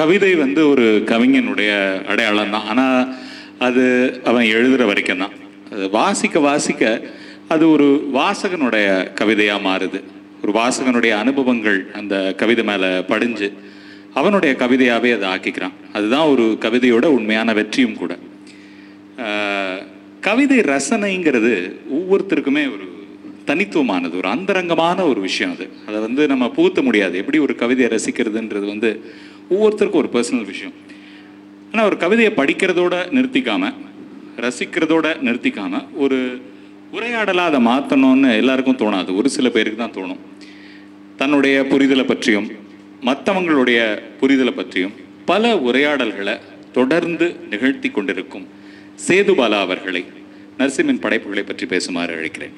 கவிதை வந்து ஒரு கவிஞனுடைய அடையாளம் தான். ஆனால் அது அவன் எழுதுகிற வரைக்கும் தான். அது வாசிக்க வாசிக்க அது ஒரு வாசகனுடைய கவிதையாக மாறுது. ஒரு வாசகனுடைய அனுபவங்கள் அந்த கவிதை மேலே படிஞ்சு அவனுடைய கவிதையாகவே அதை ஆக்கிக்கிறான். அதுதான் ஒரு கவிதையோட உண்மையான வெற்றியும் கூட. கவிதை ரசனைங்கிறது ஒவ்வொருத்தருக்குமே ஒரு தனித்துவமானது ஒரு அந்தரங்கமான ஒரு விஷயம் அது. அதை வந்து நம்ம புகுத்த முடியாது. எப்படி ஒரு கவிதையை ரசிக்கிறதுன்றது வந்து ஒவ்வொருத்தருக்கும் ஒரு பர்சனல் விஷயம். ஆனால் ஒரு கவிதையை படிக்கிறதோட நிறுத்திக்காம ரசிக்கிறதோட நிறுத்திக்காம ஒரு உரையாடலாக அதை மாற்றணும்னு எல்லாருக்கும் தோணாது. ஒரு சில பேருக்கு தான் தோணும். தன்னுடைய புரிதலை பற்றியும் மற்றவங்களுடைய புரிதலை பற்றியும் பல உரையாடல்களை தொடர்ந்து நிகழ்த்தி கொண்டிருக்கும் சேதுபாலா அவர்களை நரசிம்மின் படைப்புகளை பற்றி பேசுமாறு அழைக்கிறேன்.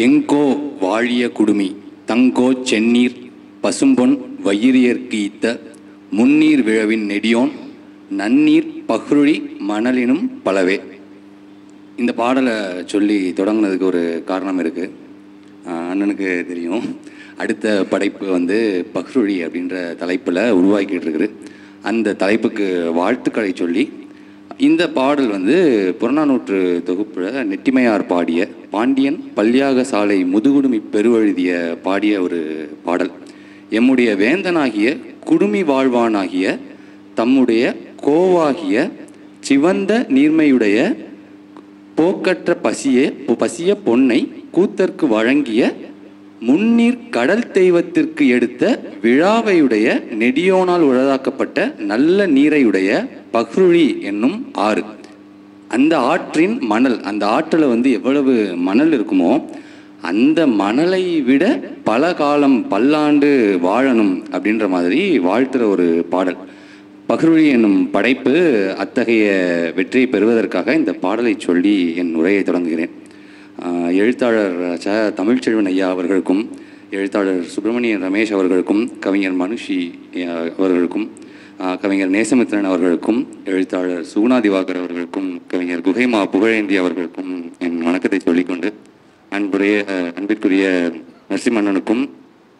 எங்கோ வாழிய குடுமி தங்கோ சென்னீர் பசும்பொன் வயிறியர்க்கு ஈத்த முன்னீர் விழவின் நெடியோன் நன்னீர் பகுழி மணலினும் பலவே. இந்த பாடலை சொல்லி தொடங்கினதுக்கு ஒரு காரணம் இருக்குது அண்ணனுக்கு தெரியும். அடுத்த படைப்பு வந்து பஹ்ருழி அப்படின்ற தலைப்பில் உருவாக்கிட்டு இருக்குது. அந்த தலைப்புக்கு வாழ்த்துக்களை சொல்லி இந்த பாடல் வந்து புறநானூற்று தொகுப்பில் நெட்டிமையார் பாடிய பாண்டியன் பல்யாக சாலை முதுகுடுமி பெருவழுதிய பாடிய ஒரு பாடல். எம்முடைய வேந்தனாகிய குடுமி வாழ்வானாகிய தம்முடைய கோவாகிய சிவந்த நீர்மையுடைய போக்கற்ற பசியே பசிய பொன்னை கூத்தற்கு வழங்கிய முன்னீர் கடல் தெய்வத்திற்கு எடுத்த விழாவையுடைய நெடியோனால் உழதாக்கப்பட்ட நல்ல நீரையுடைய பஹ்ருழி என்னும் ஆறு. அந்த ஆற்றின் மணல் அந்த ஆற்றில் வந்து எவ்வளவு மணல் இருக்குமோ அந்த மணலை விட பல காலம் பல்லாண்டு வாழணும் அப்படின்ற மாதிரி வாழ்த்துற ஒரு பாடல். பகிர்வழி என்னும் படைப்பு அத்தகைய வெற்றியை பெறுவதற்காக இந்த பாடலை சொல்லி என் உரையை தொடங்குகிறேன். எழுத்தாளர் ச. தமிழ்ச்செல்வன் ஐயா அவர்களுக்கும் எழுத்தாளர் சுப்பிரமணியன் ரமேஷ் அவர்களுக்கும் கவிஞர் மனுஷி அவர்களுக்கும் கவிஞர் நேசமித்திரன் அவர்களுக்கும் எழுத்தாளர் சுகுணா திவாகர் அவர்களுக்கும் கவிஞர் குகைமா புகழேந்தி அவர்களுக்கும் என் வணக்கத்தை சொல்லிக்கொண்டு அன்புடைய அன்பிற்குரிய நரசிம்மன்னனுக்கும்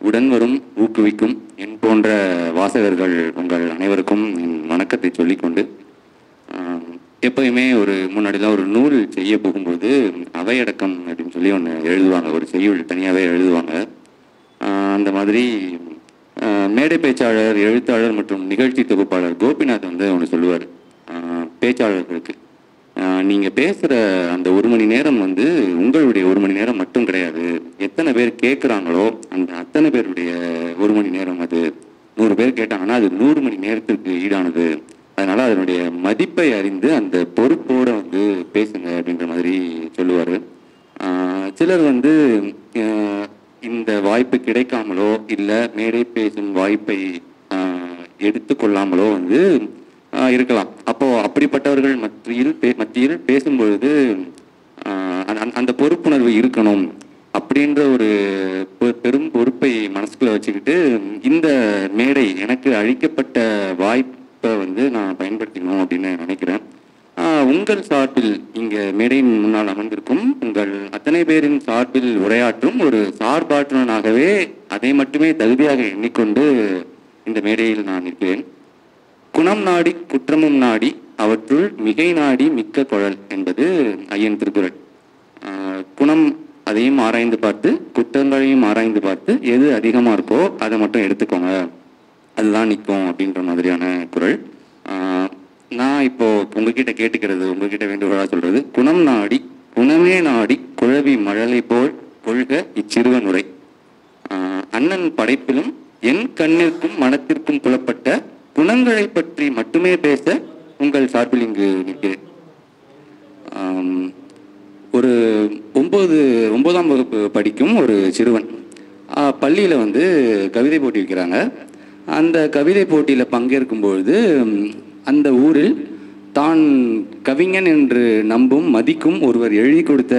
உடன் வரும் ஊக்குவிக்கும் என் போன்ற வாசகர்கள் உங்கள் அனைவருக்கும் என் வணக்கத்தை சொல்லிக்கொண்டு எப்பயுமே ஒரு முன்னாடிலாம் ஒரு நூல் செய்ய போகும்போது அவையடக்கம் அப்படின்னு சொல்லி ஒன்று எழுதுவாங்க. ஒரு செய்யுள் தனியாகவே எழுதுவாங்க. அந்த மாதிரி மேடை பேச்சாளர் எழுத்தாளர் மற்றும் நிகழ்ச்சி தொகுப்பாளர் கோபிநாத் வந்து ஒன்று சொல்லுவார். பேச்சாளர்களுக்கு. நீங்கள் பேசுகிற அந்த ஒரு மணி நேரம் வந்து உங்களுடைய ஒரு மணி நேரம் மட்டும் கிடையாது. எத்தனை பேர் கேட்குறாங்களோ அந்த அத்தனை பேருடைய Điện. சிறுவன். பள்ளியில் வந்து கவிதை போட்டி வைக்கிறாங்க. அந்த கவிதை போட்டியில் பங்கேற்கும் பொழுது அந்த ஊரில் தான் கவிஞன் என்று நம்பும் மதிக்கும் ஒருவர் எழுதி கொடுத்த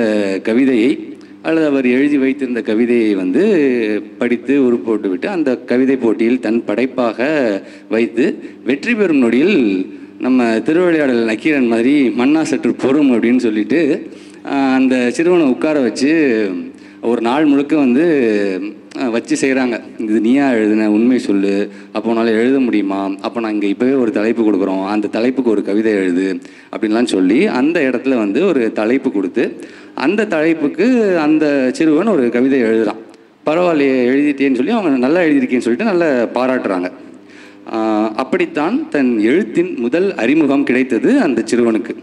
கவிதையை அல்லது அவர் எழுதி வைத்திருந்த கவிதையை வந்து படித்து உருப்போட்டு விட்டு அந்த கவிதை போட்டியில் தன் படைப்பாக வைத்து வெற்றி பெறும் நொடியில் நம்ம திருவிளையாடல் நக்கீரன் மாதிரி மன்னா சற்று பொறும் அப்படின்னு சொல்லிட்டு அந்த சிறுவனை உட்கார வச்சு ஒரு நாள் முழுக்க வந்து வச்சு செய்கிறாங்க இது நீயா எழுதின உண்மை சொல்லு அப்போ உன்னால் எழுத முடியுமா? அப்போ நான் இங்கே இப்போவே ஒரு தலைப்பு கொடுக்குறோம். அந்த தலைப்புக்கு ஒரு கவிதை எழுது அப்படின்லாம் சொல்லி அந்த இடத்துல வந்து ஒரு தலைப்பு கொடுத்து அந்த தலைப்புக்கு அந்த சிறுவன் ஒரு கவிதை எழுதுகிறான் பரவாயில்லையே எழுதிட்டேன்னு சொல்லி அவங்க நல்லா எழுதியிருக்கேன்னு சொல்லிட்டு நல்லா பாராட்டுறாங்க. அப்படித்தான் தன் எழுத்தின் முதல் அறிமுகம் கிடைத்தது அந்த சிறுவனுக்கு.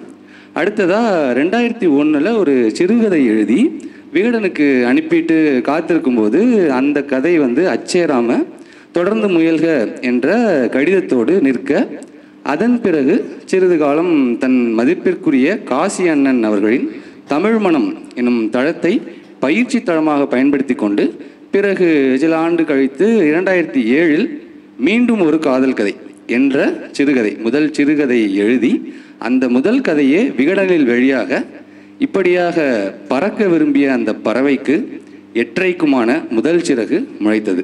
அடுத்ததாக ரெண்டாயிரத்தி ஒன்றில் ஒரு சிறுகதை எழுதி விகடனுக்கு அனுப்பிட்டு காத்திருக்கும்போது அந்த கதை வந்து அச்சேராம தொடர்ந்து முயல்க என்ற கடிதத்தோடு நிற்க அதன் பிறகு சிறிது காலம் தன் மதிப்பிற்குரிய காசி அண்ணன் அவர்களின் தமிழ் மனம் எனும் தளத்தை பயிற்சி தளமாக பயன்படுத்தி கொண்டு பிறகு சில ஆண்டு கழித்து இரண்டாயிரத்தி ஏழில் மீண்டும் ஒரு காதல் கதை என்ற சிறுகதை முதல் சிறுகதை எழுதி அந்த முதல் கதையே விகடனில் வழியாக இப்படியாக பறக்க விரும்பிய அந்த பறவைக்கு எற்றைக்குமான முதல் சிறகு முளைத்தது.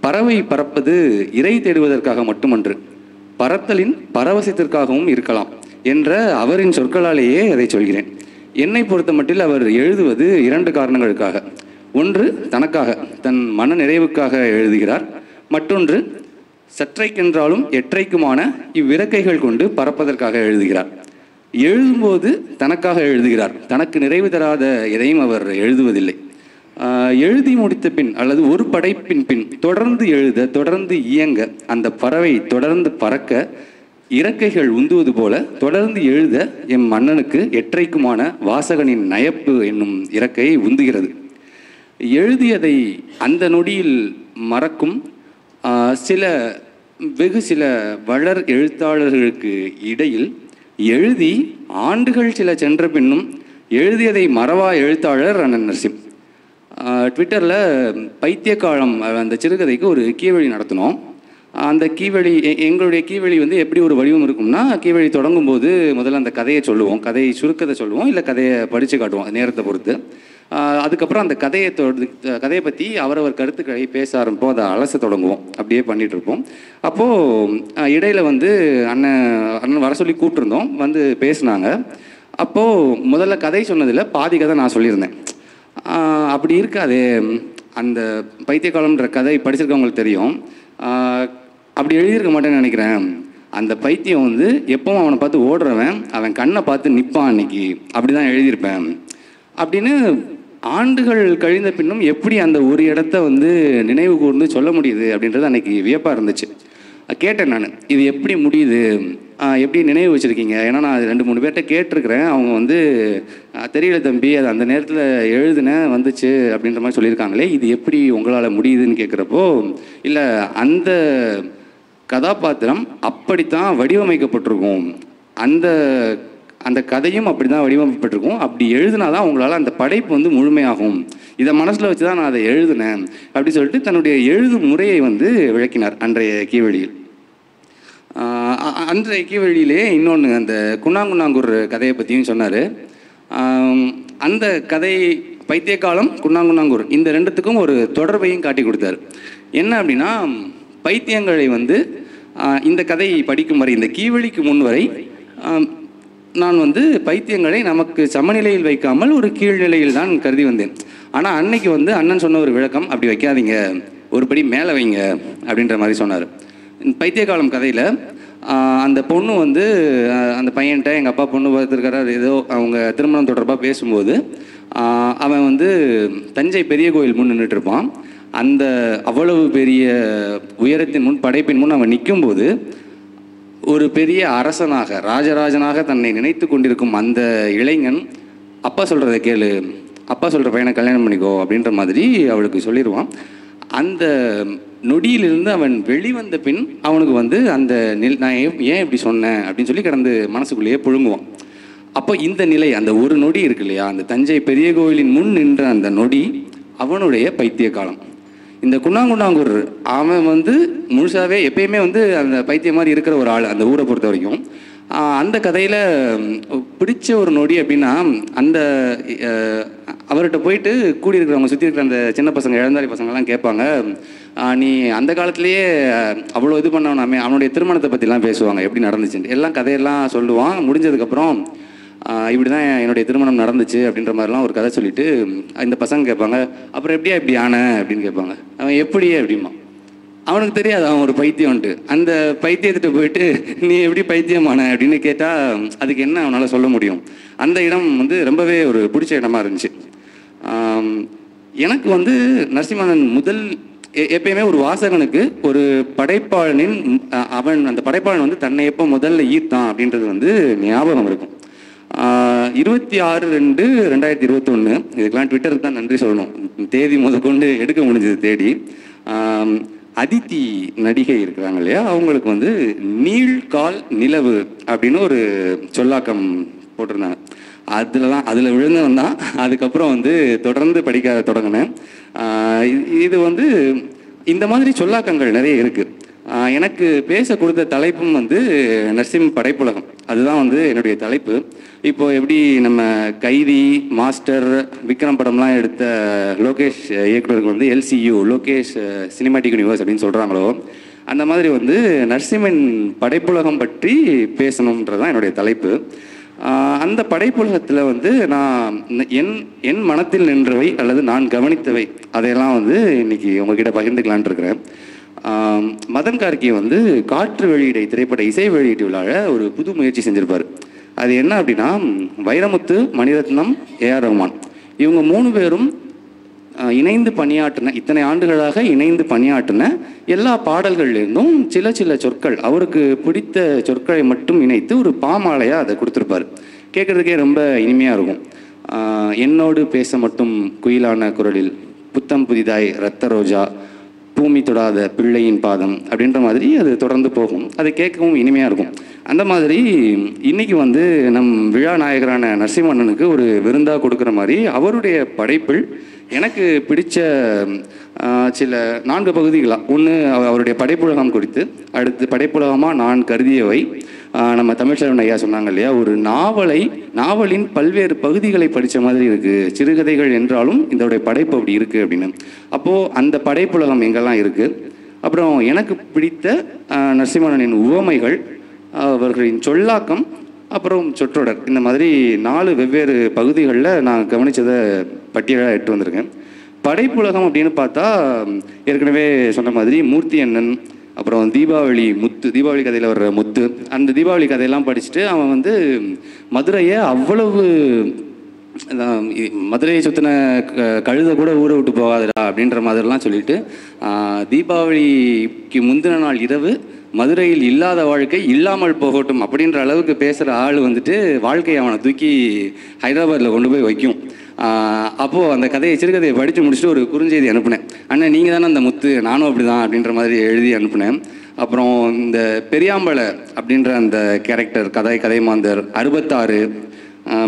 பறவை பறப்பது இறை தேடுவதற்காக மட்டுமன்று பறத்தலின் பரவசத்திற்காகவும் இருக்கலாம் என்ற அவரின் சொற்களாலேயே அதை சொல்கிறேன். என்னை பொறுத்த மட்டில் அவர் எழுதுவது இரண்டு காரணங்களுக்காக. ஒன்று தனக்காக தன் மன நிறைவுக்காக எழுதுகிறார். மற்றொன்று சற்றைக்கென்றாலும் எற்றைக்குமான இவ்விறக்கைகள் கொண்டு பறப்பதற்காக எழுதுகிறார். எழுதும்போது தனக்காக எழுதுகிறார். தனக்கு நிறைவு தராத எதையும் அவர் எழுதுவதில்லை. எழுதி முடித்த பின் அல்லது ஒரு படைப்பின் பின் தொடர்ந்து எழுத தொடர்ந்து இயங்க அந்த பறவை தொடர்ந்து பறக்க இறக்கைகள் உந்துவது போல தொடர்ந்து எழுத எம் மன்னனுக்கு எற்றைக்குமான வாசகனின் நயப்பு என்னும் இறக்கை உந்துகிறது. எழுதியதை அந்த நொடியில் மறக்கும் சில வெகு சில வளர் எழுத்தாளர்களுக்கு இடையில் எழுதி ஆண்டுகள் சில சென்ற பின்னும் எழுதியதை மறவா எழுத்தாளர் அண்ணன் நரசிம். ட்விட்டரில் பைத்தியக்காலம் அந்த சிறுகதைக்கு ஒரு கீவழி நடத்தினோம். அந்த கீவழி எ- எங்களுடைய கீவழி வந்து எப்படி ஒரு வடிவம் இருக்கும்னா கீவழி தொடங்கும் போது முதல்ல அந்த கதையை சொல்லுவோம். கதையை சுருக்கத்தை சொல்லுவோம். இல்லை கதையை படித்து காட்டுவோம் நேரத்தை பொறுத்து. அதுக்கப்புறம் அந்த கதையை தொடு கதையை பற்றி அவரவர் கருத்துக்களை பேச ஆரம்பிப்போம். அதை அலச தொடங்குவோம். அப்படியே பண்ணிகிட்ருப்போம் இருப்போம். அப்போது இடையில வந்து அண்ணன் அண்ணன் வர சொல்லி கூப்பிட்டுருந்தோம். வந்து பேசுனாங்க. அப்போது முதல்ல கதை சொன்னதில் பாதி கதை நான் சொல்லியிருந்தேன். அப்படி இருக்காது. அந்த பைத்தியக்காலம்ன்ற கதை படிச்சிருக்கவங்களுக்கு தெரியும். அப்படி எழுதியிருக்க மாட்டேன்னு நினைக்கிறேன். அந்த பைத்தியம் வந்து எப்பவும் அவனை பார்த்து ஓடுறவன். அவன் கண்ணை பார்த்து நிற்பான் அன்னைக்கு அப்படி தான் எழுதியிருப்பேன். அப்படின்னு ஆண்டுகள் கழிந்த பின்னும் எப்படி அந்த ஒரு இடத்த வந்து நினைவு கூர்ந்து சொல்ல முடியுது அப்படின்றது அன்னைக்கு வியப்பாக இருந்துச்சு. கேட்டேன் நான் இது எப்படி முடியுது? எப்படி நினைவு வச்சுருக்கீங்க? ஏன்னா நான் ரெண்டு மூணு பேர்கிட்ட கேட்டிருக்கிறேன். அவங்க வந்து தெரியல தம்பி அது அந்த நேரத்தில் எழுதுனேன் வந்துச்சு அப்படின்ற மாதிரி சொல்லியிருக்காங்களே இது எப்படி உங்களால் முடியுதுன்னு கேட்குறப்போ இல்லை அந்த கதாபாத்திரம் அப்படித்தான் வடிவமைக்கப்பட்டிருக்கும். அந்த அந்த கதையும் அப்படி தான் வடிவமைப்பட்டிருக்கும். அப்படி எழுதினா தான் உங்களால் அந்த படைப்பு வந்து முழுமையாகும். இதை மனசில் வச்சு தான் நான் அதை எழுதினேன் அப்படி சொல்லிட்டு தன்னுடைய எழுதும் முறையை வந்து விளக்கினார் அன்றைய கீவழியில் அன்றைய கீவழியிலே இன்னொன்று அந்த குன்னாங்குன்னாங்கூர் கதையை பற்றியும் சொன்னார். அந்த கதை பைத்தியக்காலம் குன்னாங்குன்னாங்கூர் இந்த ரெண்டுத்துக்கும் ஒரு தொடர்பையும் காட்டி கொடுத்தாரு. என்ன அப்படின்னா பைத்தியங்களை வந்து இந்த கதையை படிக்கும் வரை இந்த கீவழிக்கு முன் வரை நான் வந்து பைத்தியங்களை நமக்கு சமநிலையில் வைக்காமல் ஒரு கீழ்நிலையில் தான் கருதி வந்தேன். ஆனால் அன்னைக்கு வந்து அண்ணன் சொன்ன ஒரு விளக்கம் அப்படி வைக்காதீங்க. ஒரு படி மேலே வைங்க. அப்படின்ற மாதிரி சொன்னார். பைத்தியகாலம் கதையில் அந்த பொண்ணு வந்து அந்த பையன்கிட்ட எங்கள் அப்பா பொண்ணு பார்த்துருக்காரு ஏதோ அவங்க திருமணம் தொடர்பாக பேசும்போது அவன் வந்து தஞ்சை பெரிய கோயில் முன் நின்றுட்டு இருப்பான் அந்த அவ்வளவு பெரிய உயரத்தின் முன் படைப்பின் முன் அவன் நிற்கும்போது ஒரு பெரிய அரசனாக ராஜராஜனாக தன்னை நினைத்து கொண்டிருக்கும் அந்த இளைஞன் அப்பா சொல்கிறத கேளு அப்பா சொல்கிற பையனை கல்யாணம் பண்ணிக்கோ அப்படின்ற மாதிரி அவளுக்கு சொல்லிடுவான் அந்த நொடியிலிருந்து அவன் வெளிவந்த பின் அவனுக்கு வந்து அந்த நில் நான் ஏன் ஏன் இப்படி சொன்னேன் அப்படின்னு சொல்லி கடந்து மனசுக்குள்ளேயே புழுங்குவான். அப்போ இந்த நிலை அந்த ஒரு நொடி இருக்கு இல்லையா அந்த தஞ்சை பெரிய கோயிலின் முன் நின்ற அந்த நொடி அவனுடைய பைத்திய காலம் இந்த குன்னாங்குண்டாங்கூர் அவன் வந்து முழுசாவே எப்பயுமே வந்து அந்த பைத்தியம் மாதிரி இருக்கிற ஒரு ஆள் அந்த ஊரை பொறுத்த வரைக்கும். அந்த கதையில் பிடிச்ச ஒரு நொடி அப்படின்னா அந்த அவர்கிட்ட போயிட்டு கூடி இருக்கிறவங்க சுற்றி இருக்கிற அந்த சின்ன பசங்க இழந்தாரி பசங்கள்லாம் கேட்பாங்க நீ அந்த காலத்திலேயே அவ்வளோ இது பண்ணவனாமே அவனுடைய திருமணத்தை பற்றிலாம் பேசுவாங்க எப்படி நடந்துச்சுன்னு எல்லாம் கதையெல்லாம் சொல்லுவான் முடிஞ்சதுக்கப்புறம் இப்படி தான் என்னுடைய திருமணம் நடந்துச்சு அப்படின்ற மாதிரிலாம் ஒரு கதை சொல்லிட்டு இந்த பசங்க கேட்பாங்க அப்புறம் எப்படியா இப்படி ஆன? அப்படின்னு கேட்பாங்க. அவன் எப்படி அப்படிமா அவனுக்கு தெரியாது அவன் ஒரு பைத்தியம்ன்ட்டு. அந்த பைத்தியத்திட்ட போயிட்டு நீ எப்படி பைத்தியமான? அப்படின்னு கேட்டால் அதுக்கு என்ன அவனால் சொல்ல முடியும்? அந்த இடம் வந்து ரொம்பவே ஒரு பிடிச்ச இடமா இருந்துச்சு. எனக்கு வந்து நரசிம்மனன் முதல் எ- எப்பயுமே ஒரு வாசகனுக்கு ஒரு படைப்பாளனின் அவன் அந்த படைப்பாளன் வந்து தன்னை எப்போ முதல்ல ஈர்த்தான் அப்படின்றது வந்து ஞாபகம் இருக்கும். இருபத்தி ஆறு ரெண்டு ரெண்டாயிரத்தி இருபத்தொன்று இதுக்கெல்லாம் ட்விட்டருக்கு தான் நன்றி சொல்லணும். தேதி முதற்கொண்டு எடுக்க முடிஞ்சது தேடி. அதித்தி நடிகை இருக்கிறாங்க இல்லையா? அவங்களுக்கு வந்து நீள்கால் நிலவு அப்படின்னு ஒரு சொல்லாக்கம் போட்டிருந்தாங்க. அதில் தான் அதில் விழுந்தவன் தான். அதுக்கப்புறம் வந்து தொடர்ந்து படிக்க தொடங்கினேன். இது- வந்து இந்த மாதிரி சொல்லாக்கங்கள் நிறைய இருக்குது எனக்கு பேச கொடுத்த தலைப்பும் வந்து நர்சிம் படைப்புலகம். அதுதான் வந்து என்னுடைய தலைப்பு. இப்போ எப்படி நம்ம கைதி மாஸ்டர் விக்ரம் படம்லாம் எடுத்த லோகேஷ் இயக்குநருக்கு வந்து எல்சியு லோகேஷ் சினிமாட்டிக் யூனிவர்ஸ் அப்படின்னு சொல்கிறாங்களோ அந்த மாதிரி வந்து நரசிம்மன் படைப்புலகம் பற்றி பேசணுன்றது தான் என்னுடைய தலைப்பு. அந்த படைப்புலகத்தில் வந்து நான் என் என் மனத்தில் நின்றவை அல்லது நான் கவனித்தவை அதையெல்லாம் வந்து இன்னைக்கு உங்ககிட்ட பகிர்ந்துக்கலான்ட்டு இருக்கிறேன். மதன் கார்கி வந்து காற்று வெளியீடை திரைப்பட இசை வெளியீட்டு விழாவில் ஒரு புது முயற்சி செஞ்சுருப்பார். அது என்ன அப்படின்னா வைரமுத்து மணிரத்னம் ஏஆர் ரஹ்மான் இவங்க மூணு பேரும் இணைந்து பணியாற்றின இத்தனை ஆண்டுகளாக இணைந்து பணியாற்றின எல்லா பாடல்கள்லேருந்தும் சில சில சொற்கள் அவருக்கு பிடித்த சொற்களை மட்டும் இணைத்து ஒரு பாமாலையாக அதை கொடுத்துருப்பாரு. கேட்குறதுக்கே ரொம்ப இனிமையாக இருக்கும். என்னோடு பேச மட்டும் குயிலான குரலில் புத்தம் புதிதாய் ரத்த ரோஜா பூமி தொடாத பிள்ளையின் பாதம் அப்படின்ற மாதிரி அது தொடர்ந்து போகும். அது கேட்கவும் இனிமையாக இருக்கும். அந்த மாதிரி இன்றைக்கி வந்து நம் விழா நாயகரான நரசிம்மண்ணனுக்கு ஒரு விருந்தாக கொடுக்குற மாதிரி அவருடைய படைப்பில் எனக்கு பிடித்த சில நான்கு பகுதிகளாக ஒன்று அவருடைய படைப்புலகம் குறித்து அடுத்து படைப்புலகமாக நான் கருதியவை. நம்ம தமிழ்ச்செல்வன் ஐயா சொன்னாங்க இல்லையா ஒரு நாவலை நாவலின் பல்வேறு பகுதிகளை படித்த மாதிரி இருக்குது சிறுகதைகள் என்றாலும் இதோடைய படைப்பு அப்படி இருக்குது அப்படின்னு. அப்போது அந்த படைப்புலகம் எங்கெல்லாம் இருக்குது அப்புறம் எனக்கு பிடித்த ஆஹ், நரசிம்மனின் உவமைகள் அவர்களின் சொல்லாக்கம் அப்புறம் சொற்றொடர். இந்த மாதிரி நாலு வெவ்வேறு பகுதிகளில் நான் கவனித்ததை பட்டியலாக எடுத்து வந்திருக்கேன். படைப்புலகம் அப்படின்னு பார்த்தா ஏற்கனவே சொன்ன மாதிரி மூர்த்தி அண்ணன் அப்புறம் தீபாவளி முத்து தீபாவளி கதையில் வர்ற முத்து. அந்த தீபாவளி கதையெல்லாம் படிச்சுட்டு அவன் வந்து மதுரையை அவ்வளவு மதுரையை சுற்றின கழுதை கூட ஊரை விட்டு போகாதடா அப்படின்ற மாதிரிலாம் சொல்லிட்டு தீபாவளிக்கு முந்தின நாள் இரவு மதுரையில் இல்லாத வாழ்க்கை இல்லாமல் போகட்டும் அப்படின்ற அளவுக்கு பேசுகிற ஆள் வந்துட்டு வாழ்க்கையை அவனை தூக்கி ஹைதராபாத்தில் கொண்டு போய் வைக்கும். அப்போது அந்த கதையை சிறுகதையை படித்து முடிச்சுட்டு ஒரு குறுஞ்செய்தி அனுப்புனேன். அண்ணன் நீங்கள் தானே அந்த முத்து? நானும் அப்படி தான் அப்படின்ற மாதிரி எழுதி அனுப்புனேன். அப்புறம் இந்த பெரியாம்பலை அப்படின்ற அந்த கேரக்டர் கதை கதை மாந்தர் அறுபத்தாறு